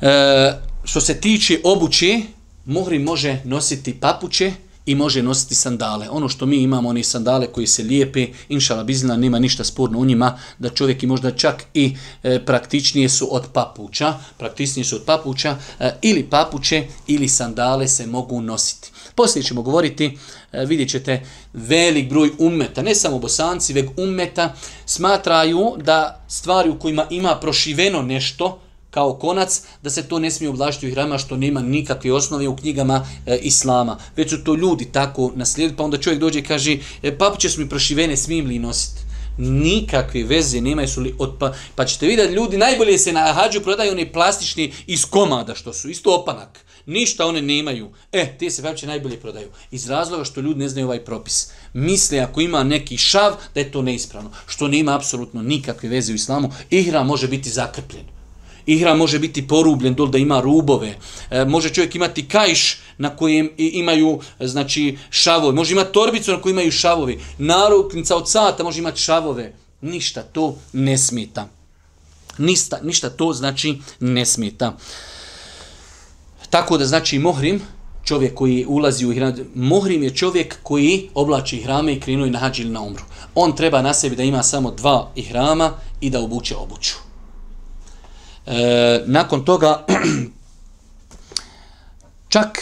B: e, što se tiče obuće, Muhri može nositi papuće, i može nositi sandale. Ono što mi imamo, oni sandale koji se lijepe, inšala bizna, nema ništa sporno u njima, da čovjek i možda čak i e, praktičnije su od papuća, praktičnije su od papuća, e, ili papuće ili sandale se mogu nositi. Poslije ćemo govoriti, e, vidjet ćete, velik broj umeta, ne samo bosanci, već umeta, smatraju da stvari u kojima ima prošiveno nešto, kao konac, da se to ne smije oblačiti u hrama što nema nikakve osnove u knjigama e, Islama. Već su to ljudi tako naslijedili, pa onda čovjek dođe i kaže, e, papuće su mi prošivene, smijem li nositi? Nikakve veze nemaju su li od pa, pa ćete vidjeti ljudi najbolje se na hađu prodaju oni plastični iz komada što su isto opanak. Ništa one nemaju. E te se papuće najbolje prodaju. Iz razloga što ljudi ne znaju ovaj propis. Misle ako ima neki šav da je to neispravno što nema apsolutno nikakve veze u islamu. Ihra može biti zakrpljen. Ihra može biti porubljen dol da ima rubove. E, može čovjek imati kajš na kojem imaju e, znači šavovi. Može imati torbicu na kojoj imaju šavovi. Naruknica od sata može imati šavove. Ništa to ne smeta. Ništa, ništa to znači ne smeta. Tako da znači mohrim, čovjek koji ulazi u ihram, mohrim je čovjek koji oblači hrame i krenuje na hađ ili na umru. On treba na sebi da ima samo dva ihrama i da obuče obuću. E, nakon toga, čak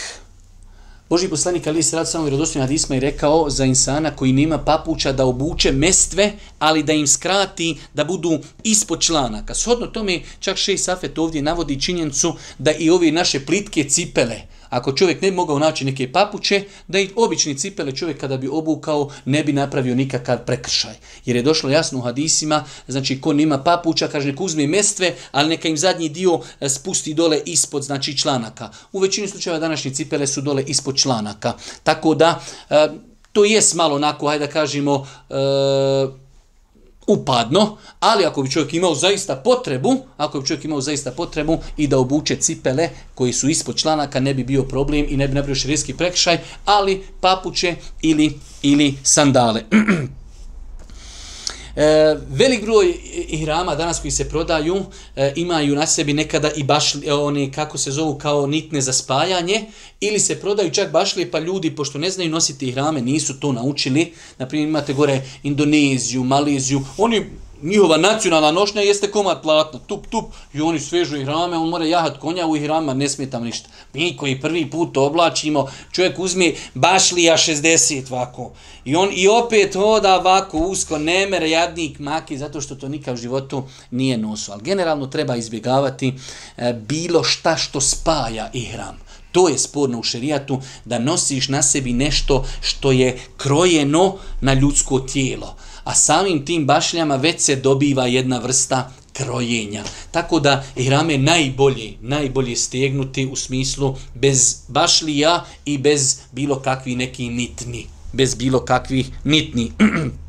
B: Boži poslanik Ali se rad samo vjerodostojnim hadisma i rekao za insana koji nema papuća da obuče mestve, ali da im skrati da budu ispod članaka. Shodno tome, čak šej Safet ovdje navodi činjencu da i ove naše plitke cipele, ako čovjek ne bi mogao naći neke papuće, da i obični cipele čovjek kada bi obukao ne bi napravio nikakav prekršaj. Jer je došlo jasno u hadisima, znači ko nima papuća, kaže neka uzme mestve, ali neka im zadnji dio e, spusti dole ispod znači članaka. U većini slučajeva današnje cipele su dole ispod članaka. Tako da, e, to je malo onako, hajde da kažemo, e, upadno, ali ako bi čovjek imao zaista potrebu, ako bi čovjek imao zaista potrebu i da obuče cipele koji su ispod članaka, ne bi bio problem i ne bi napravio širijski prekšaj, ali papuće ili, ili sandale. E, velik broj ihrama danas koji se prodaju e, imaju na sebi nekada i baš e, oni kako se zovu kao nitne za spajanje ili se prodaju čak bašlije pa ljudi pošto ne znaju nositi ihrame nisu to naučili. Na primjer imate gore Indoneziju, Maleziju, oni njihova nacionalna nošnja jeste komad platna, tup, tup, i oni svežu ihrame, on mora jahat konja u ihrama, ne smije tam ništa. Mi koji prvi put oblačimo, čovjek uzme bašlija 60 vako, i on i opet hoda vako usko, nemere jadnik maki, zato što to nikad u životu nije nosu. Ali generalno treba izbjegavati e, bilo šta što spaja ihram. To je sporno u šerijatu, da nosiš na sebi nešto što je krojeno na ljudsko tijelo a samim tim bašljama već se dobiva jedna vrsta krojenja. Tako da ihrame najbolje, najbolje stegnuti u smislu bez bašlija i bez bilo kakvi neki nitni. Bez bilo kakvih nitni.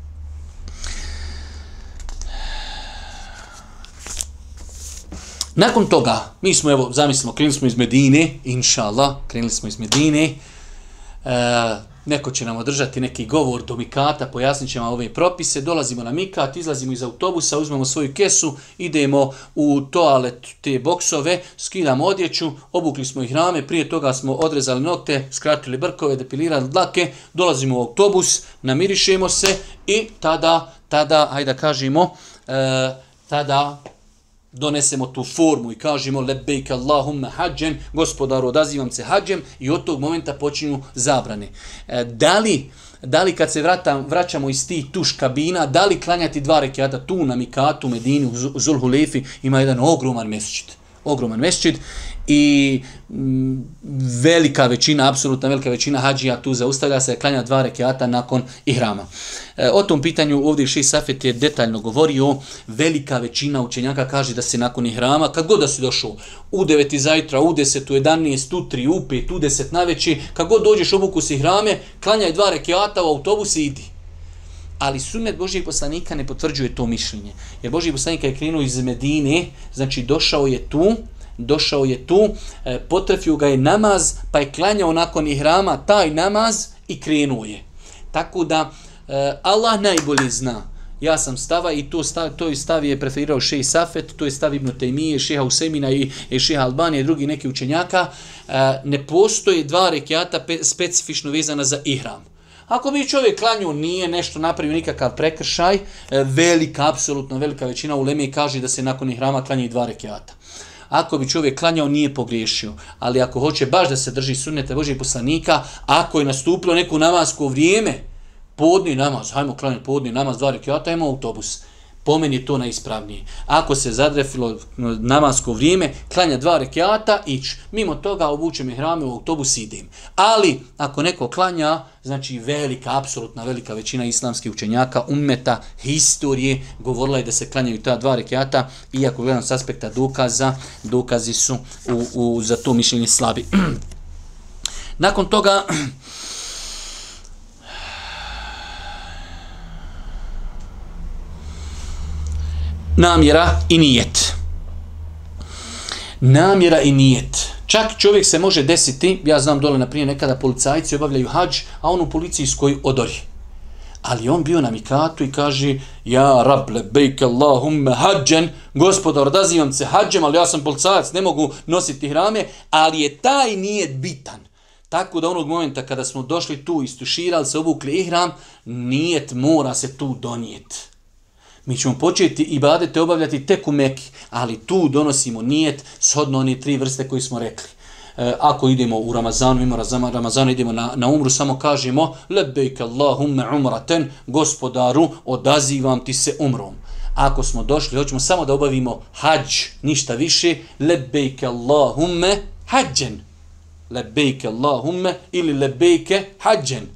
B: Nakon toga, mi smo, evo, zamislimo, krenuli smo iz Medine, inša Allah, krenuli smo iz Medine, e, neko će nam održati neki govor do Mikata, pojasnit ćemo ove propise, dolazimo na Mikat, izlazimo iz autobusa, uzmemo svoju kesu, idemo u toalet te boksove, skidamo odjeću, obukli smo ih rame, prije toga smo odrezali nokte, skratili brkove, depilirali dlake, dolazimo u autobus, namirišemo se i tada, tada, hajde da kažemo, e, tada donesemo tu formu i kažemo lebejk Allahumma hađem, gospodaru odazivam se hađem i od tog momenta počinju zabrane. E, da, li, da li kad se vratam, vraćamo iz tih tuš kabina, da li klanjati dva rekiata tu na Mikatu, Medini, u Zulhulefi, ima jedan ogroman mesečit. Ogroman mesečit i mm, velika većina, apsolutna velika većina hađija tu zaustavlja se, klanja dva rekiata nakon ihrama. E, o tom pitanju ovdje Ši Safet je detaljno govorio, velika većina učenjaka kaže da se nakon ihrama, kad god da si došao u 9. zajtra, u 10. u 11. u 3. u 5. u 10. na veći, kad god dođeš obuku si ihrame, klanjaj dva rekiata u autobus i idi. Ali sunnet Božijeg poslanika ne potvrđuje to mišljenje. Jer Božiji poslanik je krenuo iz Medine, znači došao je tu, došao je tu, e, potrefio ga je namaz, pa je klanjao nakon ihrama taj namaz i krenuo je. Tako da e, Allah najbolje zna. Ja sam stava i to stav, to je stav je preferirao Šej Safet, to je stav Ibn Taymije, Šeha Usemina i, i Šeha Albanije i drugi neki učenjaka. E, ne postoje dva rekiata specifično vezana za ihram. Ako bi čovjek klanju nije nešto napravio nikakav prekršaj, e, velika, apsolutno velika većina u Leme kaže da se nakon ihrama klanja i dva rekiata ako bi čovjek klanjao, nije pogriješio. Ali ako hoće baš da se drži sunneta Božih poslanika, ako je nastupilo neko namasko vrijeme, podni namaz, hajmo klanjati podni namaz, dva rekiata, imamo autobus po meni to najispravnije. Ako se zadrefilo namasko vrijeme, klanja dva rekiata, ić. Mimo toga obučem i hrame u autobus idem. Ali, ako neko klanja, znači velika, apsolutna velika većina islamskih učenjaka, umeta, historije, govorila je da se klanjaju ta dva rekiata, iako gledam s aspekta dokaza, dokazi su u, u, za to mišljenje slabi. Nakon toga, namjera i nijet. Namjera i nijet. Čak čovjek se može desiti, ja znam dole na prije nekada policajci obavljaju hađ, a on u policijskoj odori. Ali on bio na mikatu i kaže, ja rab lebejk Allahumme hađen, gospodar, odazivam se hađem, ali ja sam policajac, ne mogu nositi hrame, ali je taj nijet bitan. Tako da onog momenta kada smo došli tu, istuširali se, obukli ihram, nijet mora se tu donijeti. Mi ćemo početi i badete obavljati tek u Meki, ali tu donosimo nijet shodno oni tri vrste koji smo rekli. E, ako idemo u Ramazanu, ima Ramazana, idemo na, na umru, samo kažemo lebejk Allahumme umraten, gospodaru, odazivam ti se umrom. Ako smo došli, hoćemo samo da obavimo hađ, ništa više, lebejk Allahumme hađen. Lebejk Allahumme ili lebejke hađen.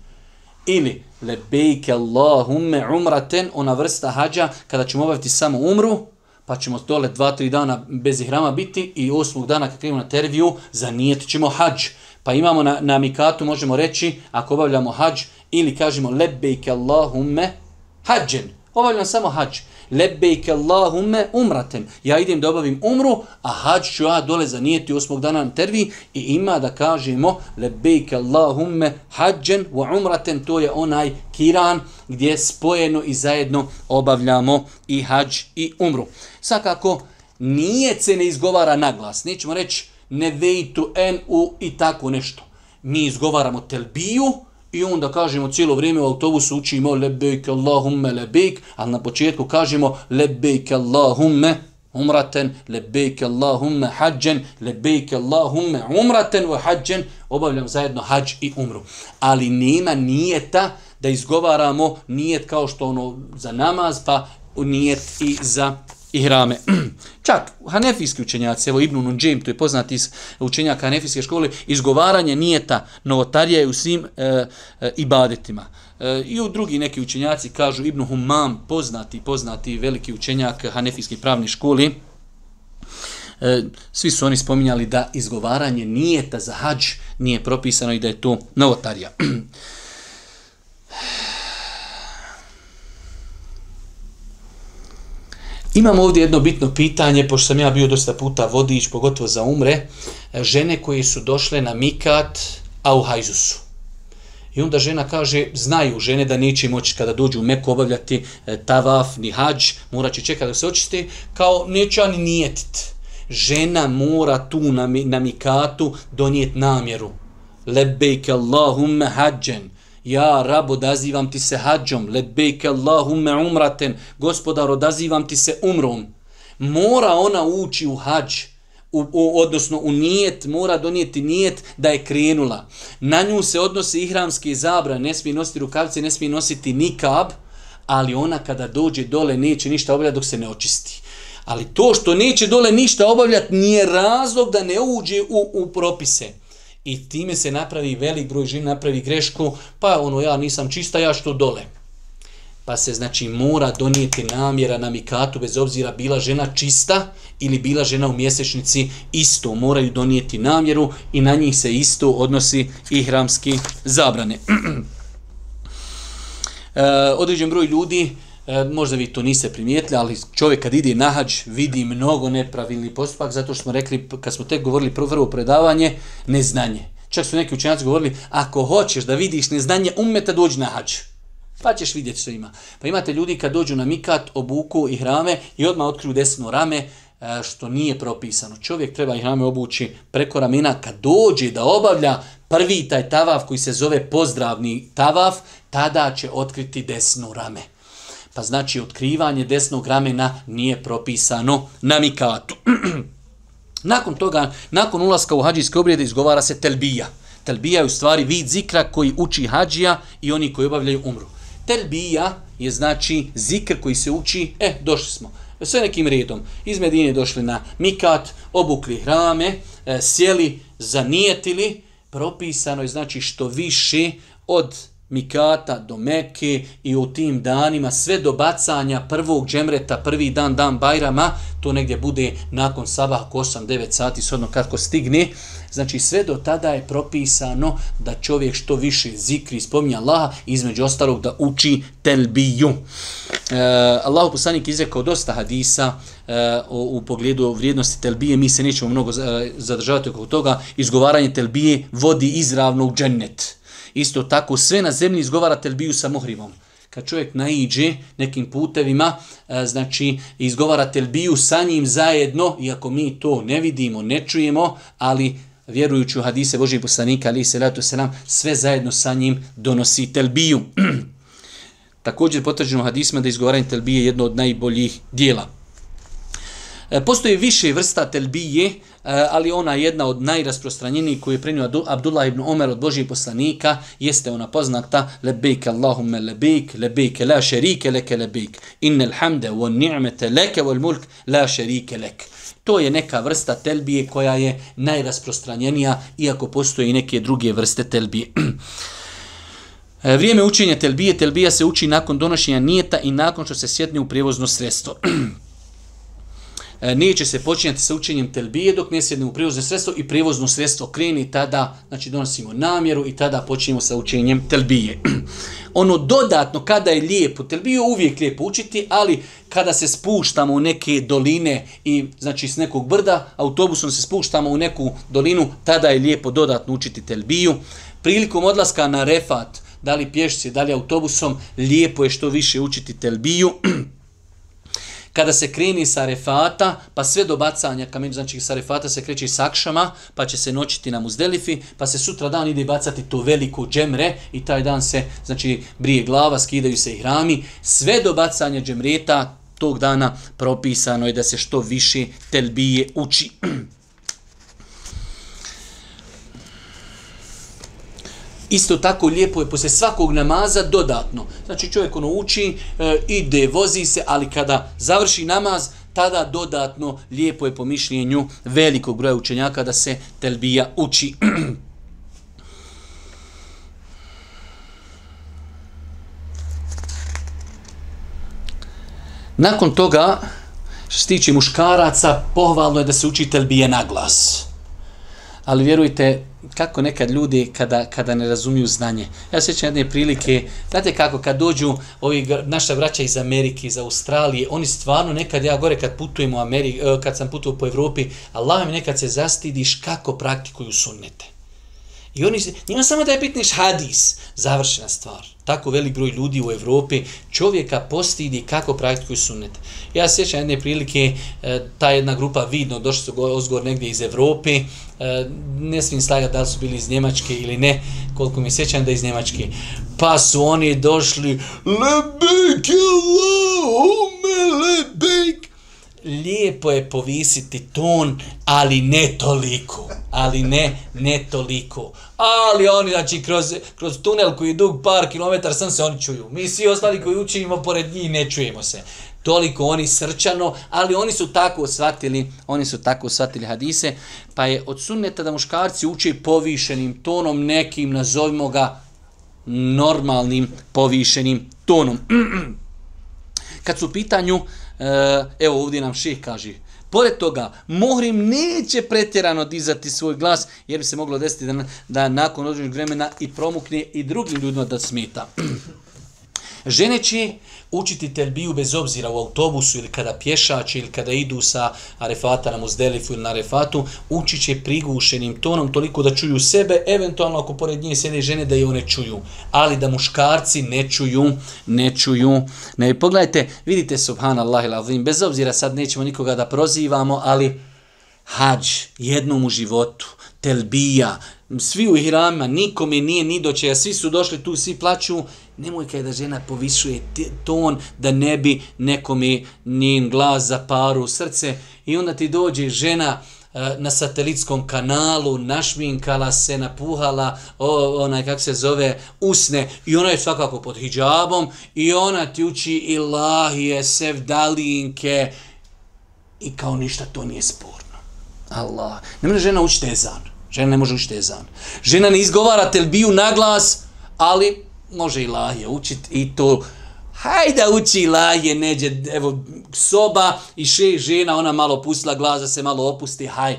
B: Ili lebejke Allahumme umraten, ona vrsta hađa, kada ćemo obaviti samo umru, pa ćemo dole dva, tri dana bez ihrama biti i osmog dana kad krenemo na terviju, zanijet ćemo hađ. Pa imamo na, na mikatu, možemo reći, ako obavljamo hađ, ili kažemo lebejke Allahumme hađen, Obavljam samo hađ lebejke Allahumme umraten. Ja idem da obavim umru, a hađ ću ja dole zanijeti osmog dana na tervi i ima da kažemo lebejke Allahumme hađen wa umraten, to je onaj kiran gdje spojeno i zajedno obavljamo i hađ i umru. Svakako, nije se ne izgovara naglas. Nećemo reći ne vejtu en u i tako nešto. Mi izgovaramo telbiju, I onda kažemo cijelo vrijeme u autobusu učimo lebejk Allahumme lebejk, ali na početku kažemo lebejk Allahumme umraten, lebejk Allahumme hađen, lebejk Allahumme umraten wa hađen, obavljam zajedno hađ i umru. Ali nema nijeta da izgovaramo nijet kao što ono za namaz, pa nijet i za ihrame. Čak hanefijski učenjaci, evo Ibn Nunđim, to je poznati iz učenjaka hanefijske škole, izgovaranje nijeta novotarija je u svim e, e, ibadetima. E, I u drugi neki učenjaci kažu Ibn Humam, poznati, poznati veliki učenjak hanefijske pravne škole, e, svi su oni spominjali da izgovaranje nijeta za hađ nije propisano i da je to novotarija. Imamo ovdje jedno bitno pitanje, pošto sam ja bio dosta puta vodič, pogotovo za umre, žene koje su došle na Mikat, a u Hajzusu. I onda žena kaže, znaju žene da neće moći kada dođu u Meku obavljati e, tavaf, ni hađ, mora će čekati da se očiste, kao neće ani nijetit. Žena mora tu na, na Mikatu donijeti namjeru. Lebejke Allahumme hađen Ja, rab, odazivam ti se hađom, lebejke Allahumme umraten, gospodar, odazivam ti se umrom. Mora ona ući u hađ, u, u, odnosno u nijet, mora donijeti nijet da je krenula. Na nju se odnose ihramske zabra, ne smije nositi rukavice, ne smije nositi nikab, ali ona kada dođe dole neće ništa obavljati dok se ne očisti. Ali to što neće dole ništa obavljati nije razlog da ne uđe u, u propise i time se napravi velik broj žena napravi grešku, pa ono ja nisam čista, ja što dole. Pa se znači mora donijeti namjera na mikatu bez obzira bila žena čista ili bila žena u mjesečnici isto moraju donijeti namjeru i na njih se isto odnosi i hramski zabrane. e, određen broj ljudi E, možda vi to niste primijetili, ali čovjek kad ide na hađ vidi mnogo nepravilni postupak, zato što smo rekli, kad smo tek govorili prvo, predavanje, neznanje. Čak su neki učenjaci govorili, ako hoćeš da vidiš neznanje umeta, dođi na hađ. Pa ćeš vidjeti što ima. Pa imate ljudi kad dođu na mikat, obuku i hrame i odmah otkriju desno rame, e, što nije propisano. Čovjek treba i hrame obući preko ramena kad dođe da obavlja prvi taj tavaf koji se zove pozdravni tavaf, tada će otkriti desno rame. Pa znači otkrivanje desnog ramena nije propisano na mikatu. nakon toga, nakon ulaska u hađijske obrijede izgovara se telbija. Telbija je u stvari vid zikra koji uči hađija i oni koji obavljaju umru. Telbija je znači zikr koji se uči, e, došli smo, sve nekim redom. Iz Medine došli na mikat, obukli hrame, e, sjeli, zanijetili, propisano je znači što više od Mikata do Mekke i u tim danima sve do bacanja prvog džemreta, prvi dan, dan Bajrama, to negdje bude nakon sabah 8-9 sati, sodno kako stigne. Znači sve do tada je propisano da čovjek što više zikri, spominja Allaha, između ostalog da uči telbiju. E, Allahu poslanik izrekao dosta hadisa e, u, u pogledu vrijednosti telbije, mi se nećemo mnogo e, zadržavati oko toga, izgovaranje telbije vodi izravno u džennet. Isto tako sve na zemlji izgovara telbiju sa muhrimom. Kad čovjek naiđe nekim putevima, e, znači izgovara telbiju sa njim zajedno, iako mi to ne vidimo, ne čujemo, ali vjerujući u hadise Božih poslanika, ali se ratu selam, sve zajedno sa njim donosi telbiju. Također potvrđeno hadisma da izgovaranje telbije je jedno od najboljih dijela. E, postoji postoje više vrsta telbije, e, ali ona jedna od najrasprostranjenijih koju je prenio Abdullah ibn Omer od Božijeg poslanika, jeste ona poznata lebejk Allahumme lebejk, lebejk la šerike leke lebejk, innel hamde wa ni'mete leke wal mulk la šerike leke. To je neka vrsta telbije koja je najrasprostranjenija, iako postoje i neke druge vrste telbije. E, vrijeme učenja telbije, telbija se uči nakon donošenja nijeta i nakon što se sjedne u prijevozno sredstvo. E, neće se počinjati sa učenjem telbije dok ne sjedne u prijevozno sredstvo i prijevozno sredstvo kreni tada, znači donosimo namjeru i tada počinjemo sa učenjem telbije. ono dodatno, kada je lijepo, telbiju uvijek lijepo učiti, ali kada se spuštamo u neke doline i znači s nekog brda, autobusom se spuštamo u neku dolinu, tada je lijepo dodatno učiti telbiju. Prilikom odlaska na refat, da li pješci, da li autobusom, lijepo je što više učiti telbiju. kada se kreni sa refata, pa sve do bacanja kamenja, znači sa refata se kreće sa akšama, pa će se noćiti na muzdelifi, pa se sutra dan ide bacati to veliko džemre i taj dan se, znači, brije glava, skidaju se i hrami. Sve do bacanja džemreta tog dana propisano je da se što više telbije uči. Isto tako lijepo je posle svakog namaza dodatno. Znači čovjek ono uči, e, ide, vozi se, ali kada završi namaz, tada dodatno lijepo je po mišljenju velikog broja učenjaka da se telbija uči. Nakon toga, što se tiče muškaraca, pohvalno je da se uči telbije na glas. Ali vjerujte, kako nekad ljudi kada, kada ne razumiju znanje. Ja sjećam jedne prilike, znate kako, kad dođu ovi naša vraća iz Amerike, iz Australije, oni stvarno nekad, ja gore kad putujem u Ameriku, e, kad sam putovao po Evropi, Allah mi nekad se zastidiš kako praktikuju sunnete. I oni se, njima samo da je bitniš hadis, završena stvar. Tako velik broj ljudi u Evropi čovjeka postidi kako praktikuju sunnet. Ja se sjećam jedne prilike, e, ta jedna grupa vidno, došli su ozgor negdje iz Evrope, e, ne smijem slagati da li su bili iz Njemačke ili ne, koliko mi sjećam da iz Njemačke. Pa su oni došli, lebek Allahume lebek, lijepo je povisiti ton, ali ne toliko. Ali ne, ne toliko. Ali oni, znači, kroz, kroz tunel koji je dug par kilometar, sam se oni čuju. Mi svi ostali koji učimo pored njih ne čujemo se. Toliko oni srčano, ali oni su tako shvatili, oni su tako shvatili hadise, pa je od sunneta da muškarci uče povišenim tonom, nekim, nazovimo ga, normalnim povišenim tonom. Kad su u pitanju, Eh, evo ovdje nam ših kaže, pored toga, Mohrim neće pretjerano dizati svoj glas, jer bi se moglo desiti da, da nakon određenog vremena i promukne i drugim ljudima da smeta. Žene će učiti telbiju bez obzira u autobusu ili kada pješače ili kada idu sa arefata na muzdelifu ili na arefatu, učit će prigušenim tonom toliko da čuju sebe, eventualno ako pored nje sjede žene da i one čuju, ali da muškarci ne čuju, ne čuju. Ne, pogledajte, vidite subhanallah il bez obzira sad nećemo nikoga da prozivamo, ali hađ jednom u životu, telbija, svi u ihramima, nikome nije ni doće, svi su došli tu, svi plaću, nemoj kaj da žena povisuje ton da ne bi nekome njen glas zaparu srce i onda ti dođe žena eh, na satelitskom kanalu, našminkala se, napuhala, o, onaj, kak se zove, usne, i ona je svakako pod hijabom, i ona ti uči ilahije, sevdalinke, i kao ništa to nije sporno. Allah. Ne može žena učiti ezan. Žena ne može učiti ezan. Žena ne izgovara telbiju na glas, ali može i lahje učiti i to hajde uči lahje, neđe, evo, soba i še žena, ona malo pustila glaza, se malo opusti, haj.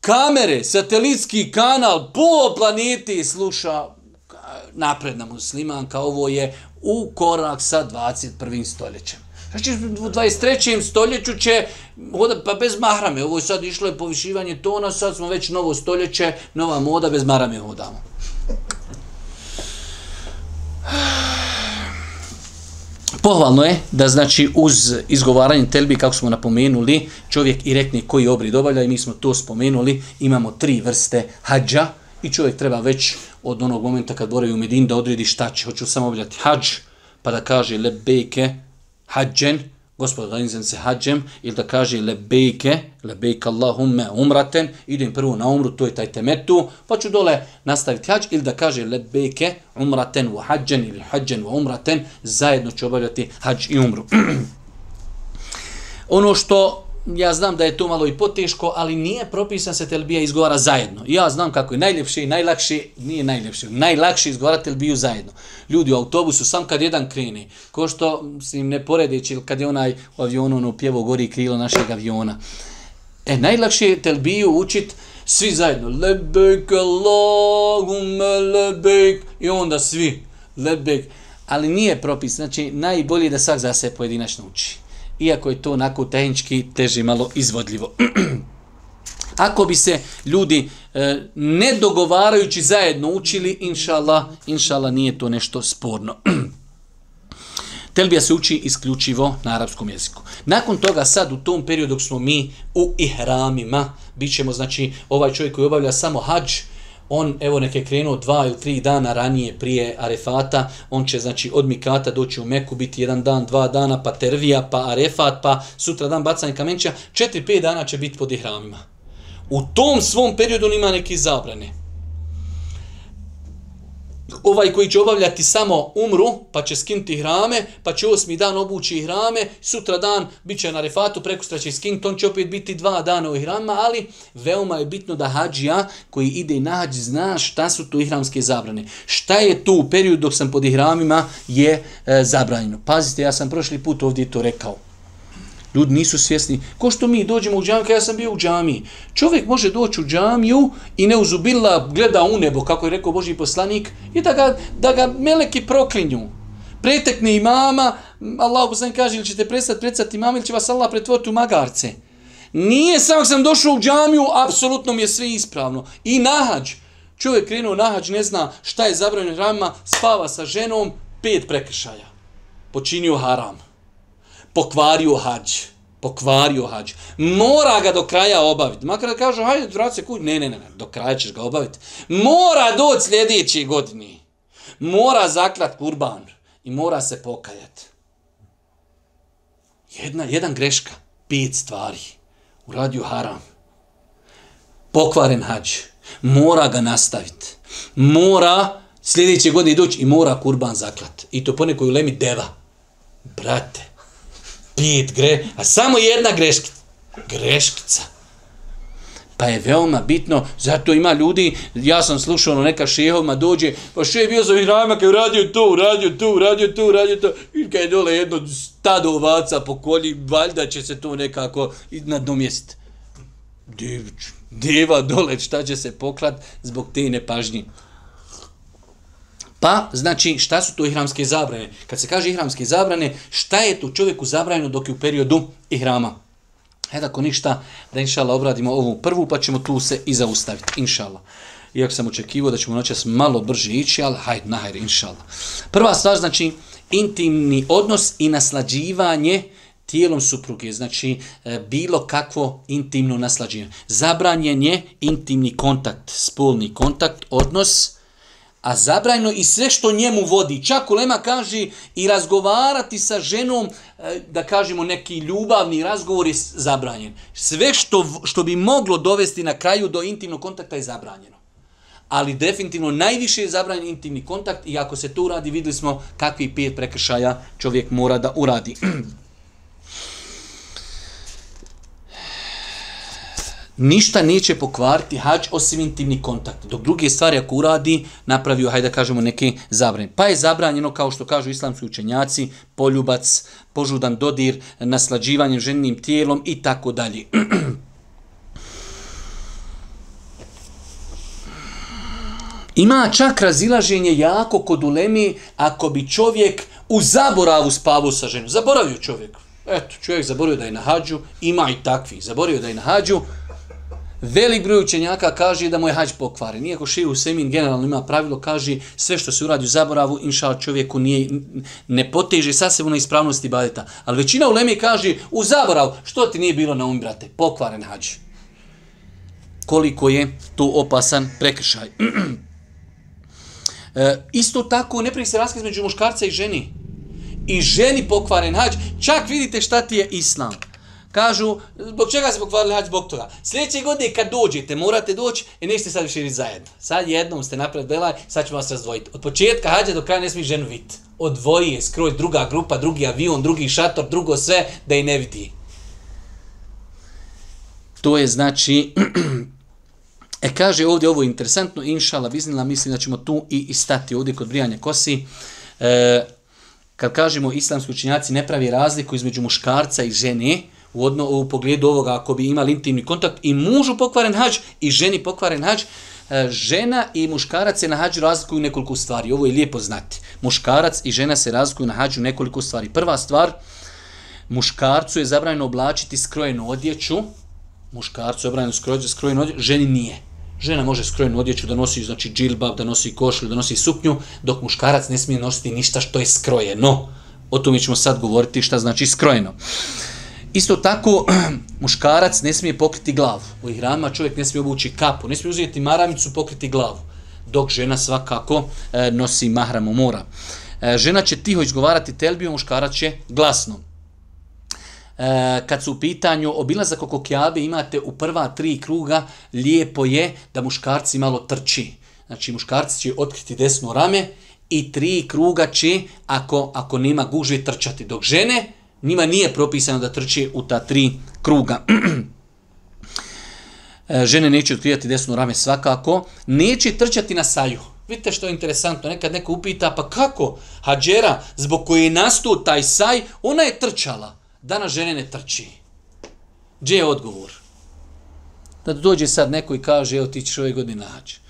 B: Kamere, satelitski kanal, po planeti sluša napredna muslimanka, ovo je u korak sa 21. stoljećem. Znači, u 23. stoljeću će hoda, pa bez mahrame. Ovo je sad išlo je povišivanje tona, sad smo već novo stoljeće, nova moda, bez mahrame hodamo. Pohvalno je da znači uz izgovaranje telbi, kako smo napomenuli, čovjek i rekne koji obrid obavlja i mi smo to spomenuli, imamo tri vrste hađa i čovjek treba već od onog momenta kad boravi u Medin da odredi šta će. Hoću samo obavljati hađ, pa da kaže lebejke, hađen, gospod da se hađem, ili da kaže lebejke, lebejke Allahumme umraten, idem prvo na umru, to je taj temetu, pa ću dole nastaviti hađ, ili da kaže lebejke umraten u hađen, ili hađen u umraten, zajedno ću obavljati hađ i umru. ono što ja znam da je to malo i poteško, ali nije propisan se telbija izgovara zajedno. Ja znam kako je najljepše i najlakše, nije najljepše, najlakše izgovara telbiju zajedno. Ljudi u autobusu, sam kad jedan krene, ko što se im ne poredeći, kad je onaj u avionu ono pjevo gori krilo našeg aviona. E, najlakše je telbiju učit svi zajedno. Lebek, Allahumme, lebek. I onda svi. Lebek. Ali nije propis. Znači, najbolje je da svak za se pojedinačno uči iako je to onako tehnički teže malo izvodljivo. Ako bi se ljudi e, ne dogovarajući zajedno učili, inšala, inšala nije to nešto sporno. Telbija se uči isključivo na arapskom jeziku. Nakon toga sad u tom periodu dok smo mi u ihramima, bit ćemo, znači ovaj čovjek koji obavlja samo hađ, on evo neke krenuo dva ili tri dana ranije prije Arefata, on će znači od Mikata doći u Meku, biti jedan dan, dva dana, pa Tervija, pa Arefat, pa sutra dan bacanje kamenća, četiri, pet dana će biti pod ihramima. U tom svom periodu ima neki zabrane ovaj koji će obavljati samo umru, pa će skinuti hrame, pa će osmi dan obući hrame, sutra dan bit će na refatu, prekustra će skinuti, on će opet biti dva dana u hrama, ali veoma je bitno da hađija koji ide na hađ zna šta su tu ihramske zabrane. Šta je tu u periodu dok sam pod ihramima je e, zabranjeno. Pazite, ja sam prošli put ovdje to rekao. Ljudi nisu svjesni. Ko što mi dođemo u džamiju, ja sam bio u džamiji. Čovjek može doći u džamiju i ne uzubila gleda u nebo, kako je rekao Boži poslanik, i da ga, da ga meleki proklinju. Pretekne imama, Allah poslanik kaže, ili ćete prestati predstati imama, ili će vas Allah pretvoriti u magarce. Nije samo sam došao u džamiju, apsolutno mi je sve ispravno. I nahađ. Čovjek krenuo nahađ, ne zna šta je zabranjeno rama, spava sa ženom, pet prekršaja. Počinio haram pokvario hađ. Pokvario hađ. Mora ga do kraja obaviti. Makar da kažu, hajde, vrat se kuć. Ne, ne, ne, ne, do kraja ćeš ga obaviti. Mora doći sljedeći godini. Mora zaklat kurban. I mora se pokajati. Jedna, jedan greška. Pet stvari. Uradio haram. Pokvaren hađ. Mora ga nastaviti. Mora sljedeće godine doći i mora kurban zaklat. I to ponekoj ulemi deva. Brate, pet gre, a samo jedna greškica. Greškica. Pa je veoma bitno, zato ima ljudi, ja sam slušao ono neka šehovima dođe, pa še je bio za ihrama kad je uradio to, uradio to, uradio to, uradio to, i kad je dole jedno stado ovaca po kolji, valjda će se to nekako nadomjestiti. Divič, deva dole, šta će se poklat zbog te nepažnje. Pa, znači, šta su to ihramske zabrane? Kad se kaže ihramske zabrane, šta je to čovjeku zabranjeno dok je u periodu ihrama? Hajde, ako ništa, da inšala obradimo ovu prvu, pa ćemo tu se i zaustaviti, inšala. Iako sam očekivao da ćemo noćas malo brže ići, ali hajde, nahajde, inšala. Prva stvar, znači, intimni odnos i naslađivanje tijelom supruge, znači e, bilo kakvo intimno naslađivanje. Zabranjen je intimni kontakt, spolni kontakt, odnos, a zabrajno i sve što njemu vodi. Čak Ulema kaže i razgovarati sa ženom, e, da kažemo neki ljubavni razgovor je zabranjen. Sve što, što bi moglo dovesti na kraju do intimnog kontakta je zabranjeno. Ali definitivno najviše je zabranjen intimni kontakt i ako se to uradi, videli smo kakvi pet prekršaja čovjek mora da uradi. ništa neće pokvariti hađ osim intimni kontakt. Dok druge stvari ako uradi, napravio, hajde da kažemo, neke zabranje. Pa je zabranjeno, kao što kažu islamski učenjaci, poljubac, požudan dodir, naslađivanje ženim tijelom i tako dalje. Ima čak razilaženje jako kod ulemi ako bi čovjek u zaboravu spavao sa ženom. Zaboravio čovjek. Eto, čovjek zaboravio da je na hađu, ima i takvi. Zaboravio da je na hađu, Velik broj učenjaka kaže da mu je hađ pokvaren. Iako Šiju Semin generalno ima pravilo, kaže sve što se uradi u zaboravu, inša čovjeku nije, ne poteže sasvim na ispravnosti badeta. Ali većina uleme kaže u zaboravu, što ti nije bilo na um, brate, pokvaren hađ. Koliko je to opasan prekršaj. e, isto tako, ne prije se raskaz među muškarca i ženi. I ženi pokvaren hađ, čak vidite šta ti je islam. Kažu, zbog čega se pokvarili hađ zbog toga? Sljedeće godine kad dođete, morate doći i nećete sad više zajedno. Sad jednom ste napravili belaj, sad ćemo vas razdvojiti. Od početka hađa do kraja ne smije ženu vidjeti. Odvoji je skroz druga grupa, drugi avion, drugi šator, drugo sve, da i ne vidi. To je znači, e kaže ovdje ovo je interesantno, inšala, biznila, mislim da ćemo tu i, i stati ovdje kod brijanja kosi. E, kad kažemo islamski učinjaci ne pravi razliku između muškarca i žene, u, odno, u pogledu ovoga ako bi imali intimni kontakt i mužu pokvaren hađ i ženi pokvaren hađ, e, žena i muškarac se na hađu razlikuju nekoliko stvari. Ovo je lijepo znati. Muškarac i žena se razlikuju na hađu nekoliko stvari. Prva stvar, muškarcu je zabranjeno oblačiti skrojenu odjeću, muškarcu je zabranjeno skrojenu odjeću, ženi nije. Žena može skrojenu odjeću da nosi znači džilbab, da nosi košlju, da nosi suknju, dok muškarac ne smije nositi ništa što je skrojeno. O tome ćemo sad govoriti šta znači skrojeno. Isto tako, muškarac ne smije pokriti glavu. U ihrama čovjek ne smije obući kapu, ne smije uzeti maramicu, pokriti glavu. Dok žena svakako e, nosi mahramu mora. E, žena će tiho izgovarati telbiju, muškarac će glasno. E, kad su u pitanju obilazak oko kjabe, imate u prva tri kruga, lijepo je da muškarci malo trči. Znači, muškarci će otkriti desno rame i tri kruga će, ako, ako nema gužve, trčati. Dok žene, njima nije propisano da trči u ta tri kruga. E, žene neće otkrivati desno rame svakako. Neće trčati na saju. Vidite što je interesantno, nekad neko upita, pa kako Hadžera, zbog koje je nastao taj saj, ona je trčala. Danas žene ne trči. Gdje je odgovor? Da dođe sad neko i kaže, evo ti ćeš ove godine naći.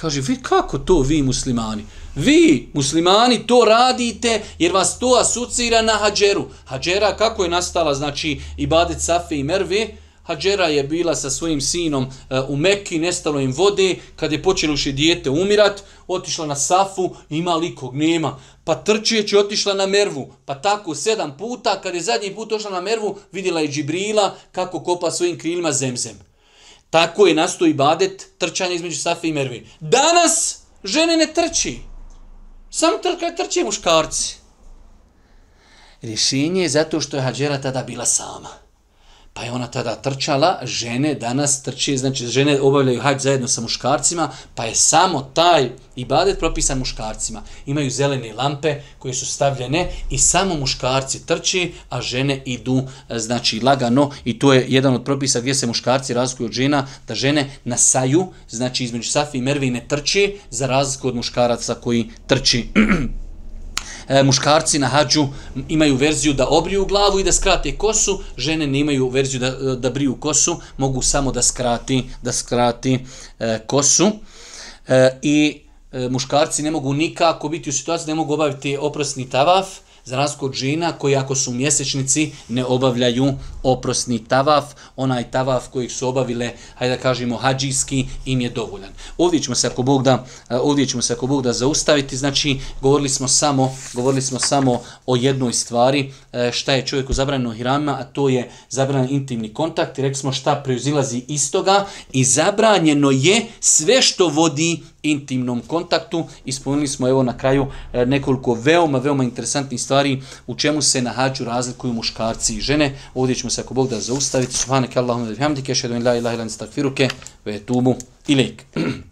B: Kaže, vi kako to vi muslimani? Vi muslimani to radite jer vas to asocira na hađeru. Hađera kako je nastala, znači, ibadet Safe i Merve, Hadžera je bila sa svojim sinom eh, u Mekki, nestalo im vode, kad je počelo še dijete umirat, otišla na Safu, ima likog, nema. Pa trčijeći otišla na Mervu, pa tako sedam puta, kad je zadnji put ošla na Mervu, vidjela je Džibrila kako kopa svojim krilima zemzem. Tako je nasto i badet trčanje između Safe i Merve. Danas žene ne trči. Samo trka, trče muškarci. Rješenje je zato što je Hadžera tada bila sama. Pa je ona tada trčala, žene danas trče, znači žene obavljaju hađ zajedno sa muškarcima, pa je samo taj ibadet propisan muškarcima. Imaju zelene lampe koje su stavljene i samo muškarci trči, a žene idu e, znači lagano i to je jedan od propisa gdje se muškarci razlikuju od žena, da žene na saju, znači između Safi i Mervi ne trči za razliku od muškaraca koji trči. e, muškarci na hađu imaju verziju da obriju glavu i da skrate kosu, žene ne imaju verziju da, da briju kosu, mogu samo da skrati, da skrati e, kosu. E, I e, muškarci ne mogu nikako biti u situaciji, ne mogu obaviti oprosni tavaf, za razliku od žena koji ako su mjesečnici ne obavljaju oprosni tavaf, onaj tavaf koji su obavile, hajde da kažemo, hađijski im je dovoljan. Ovdje ćemo se ako Bog da, e, ovdje ćemo se ako Bog da zaustaviti, znači govorili smo samo, govorili smo samo o jednoj stvari, e, šta je čovjeku zabranjeno hirama, a to je zabranjen intimni kontakt i rekli smo šta preuzilazi iz toga i zabranjeno je sve što vodi intimnom kontaktu. Ispunili smo evo na kraju e, nekoliko veoma, veoma interesantnih stvari u čemu se na hađu razlikuju muškarci i žene. Ovdje ćemo se ako Bog da zaustaviti. Subhanak Allahumma da bihamdike, šedun la ilaha ilan stakfiruke, ve tubu ilik.